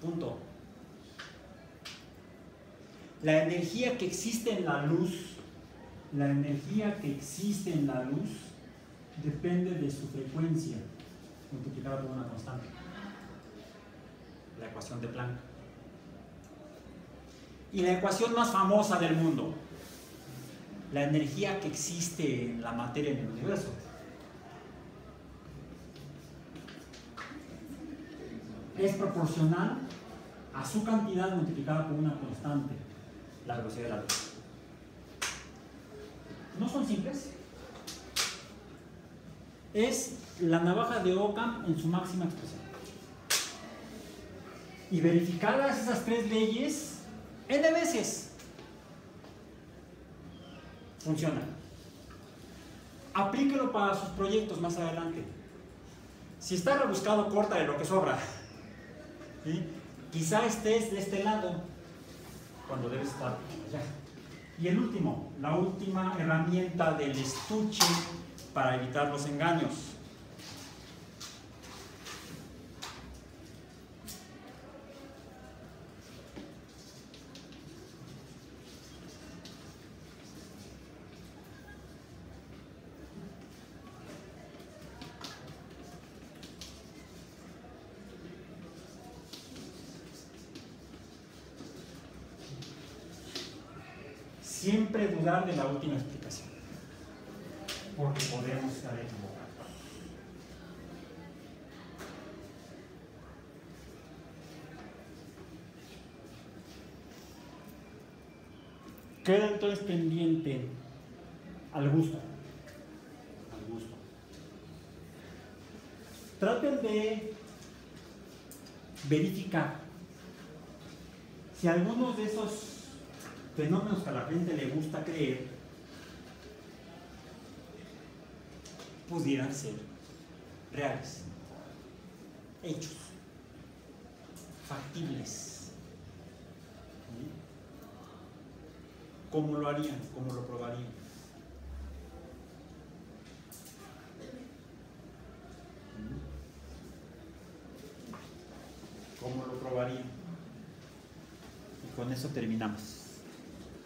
Punto. La energía que existe en la luz, la energía que existe en la luz depende de su frecuencia multiplicada por una constante. La ecuación de Planck. Y la ecuación más famosa del mundo, la energía que existe en la materia en el universo. Es proporcional a su cantidad multiplicada por una constante, la velocidad de la luz. ¿No son simples? Es la navaja de Ockham en su máxima expresión. Y verificadas esas tres leyes, N veces, funciona. Aplíquelo para sus proyectos más adelante. Si está rebuscado, corta de lo que sobra. ¿Sí? Quizá estés de este lado cuando debes estar allá. Y el último, la última herramienta del estuche para evitar los engaños. dudar de la última explicación, porque podemos estar equivocados. Queda entonces pendiente al gusto. Al gusto. Traten de verificar si algunos de esos fenómenos que a la gente le gusta creer pudieran ser reales, hechos, factibles. ¿Sí? ¿Cómo lo harían? ¿Cómo lo probarían? ¿Cómo lo probarían? Y con eso terminamos.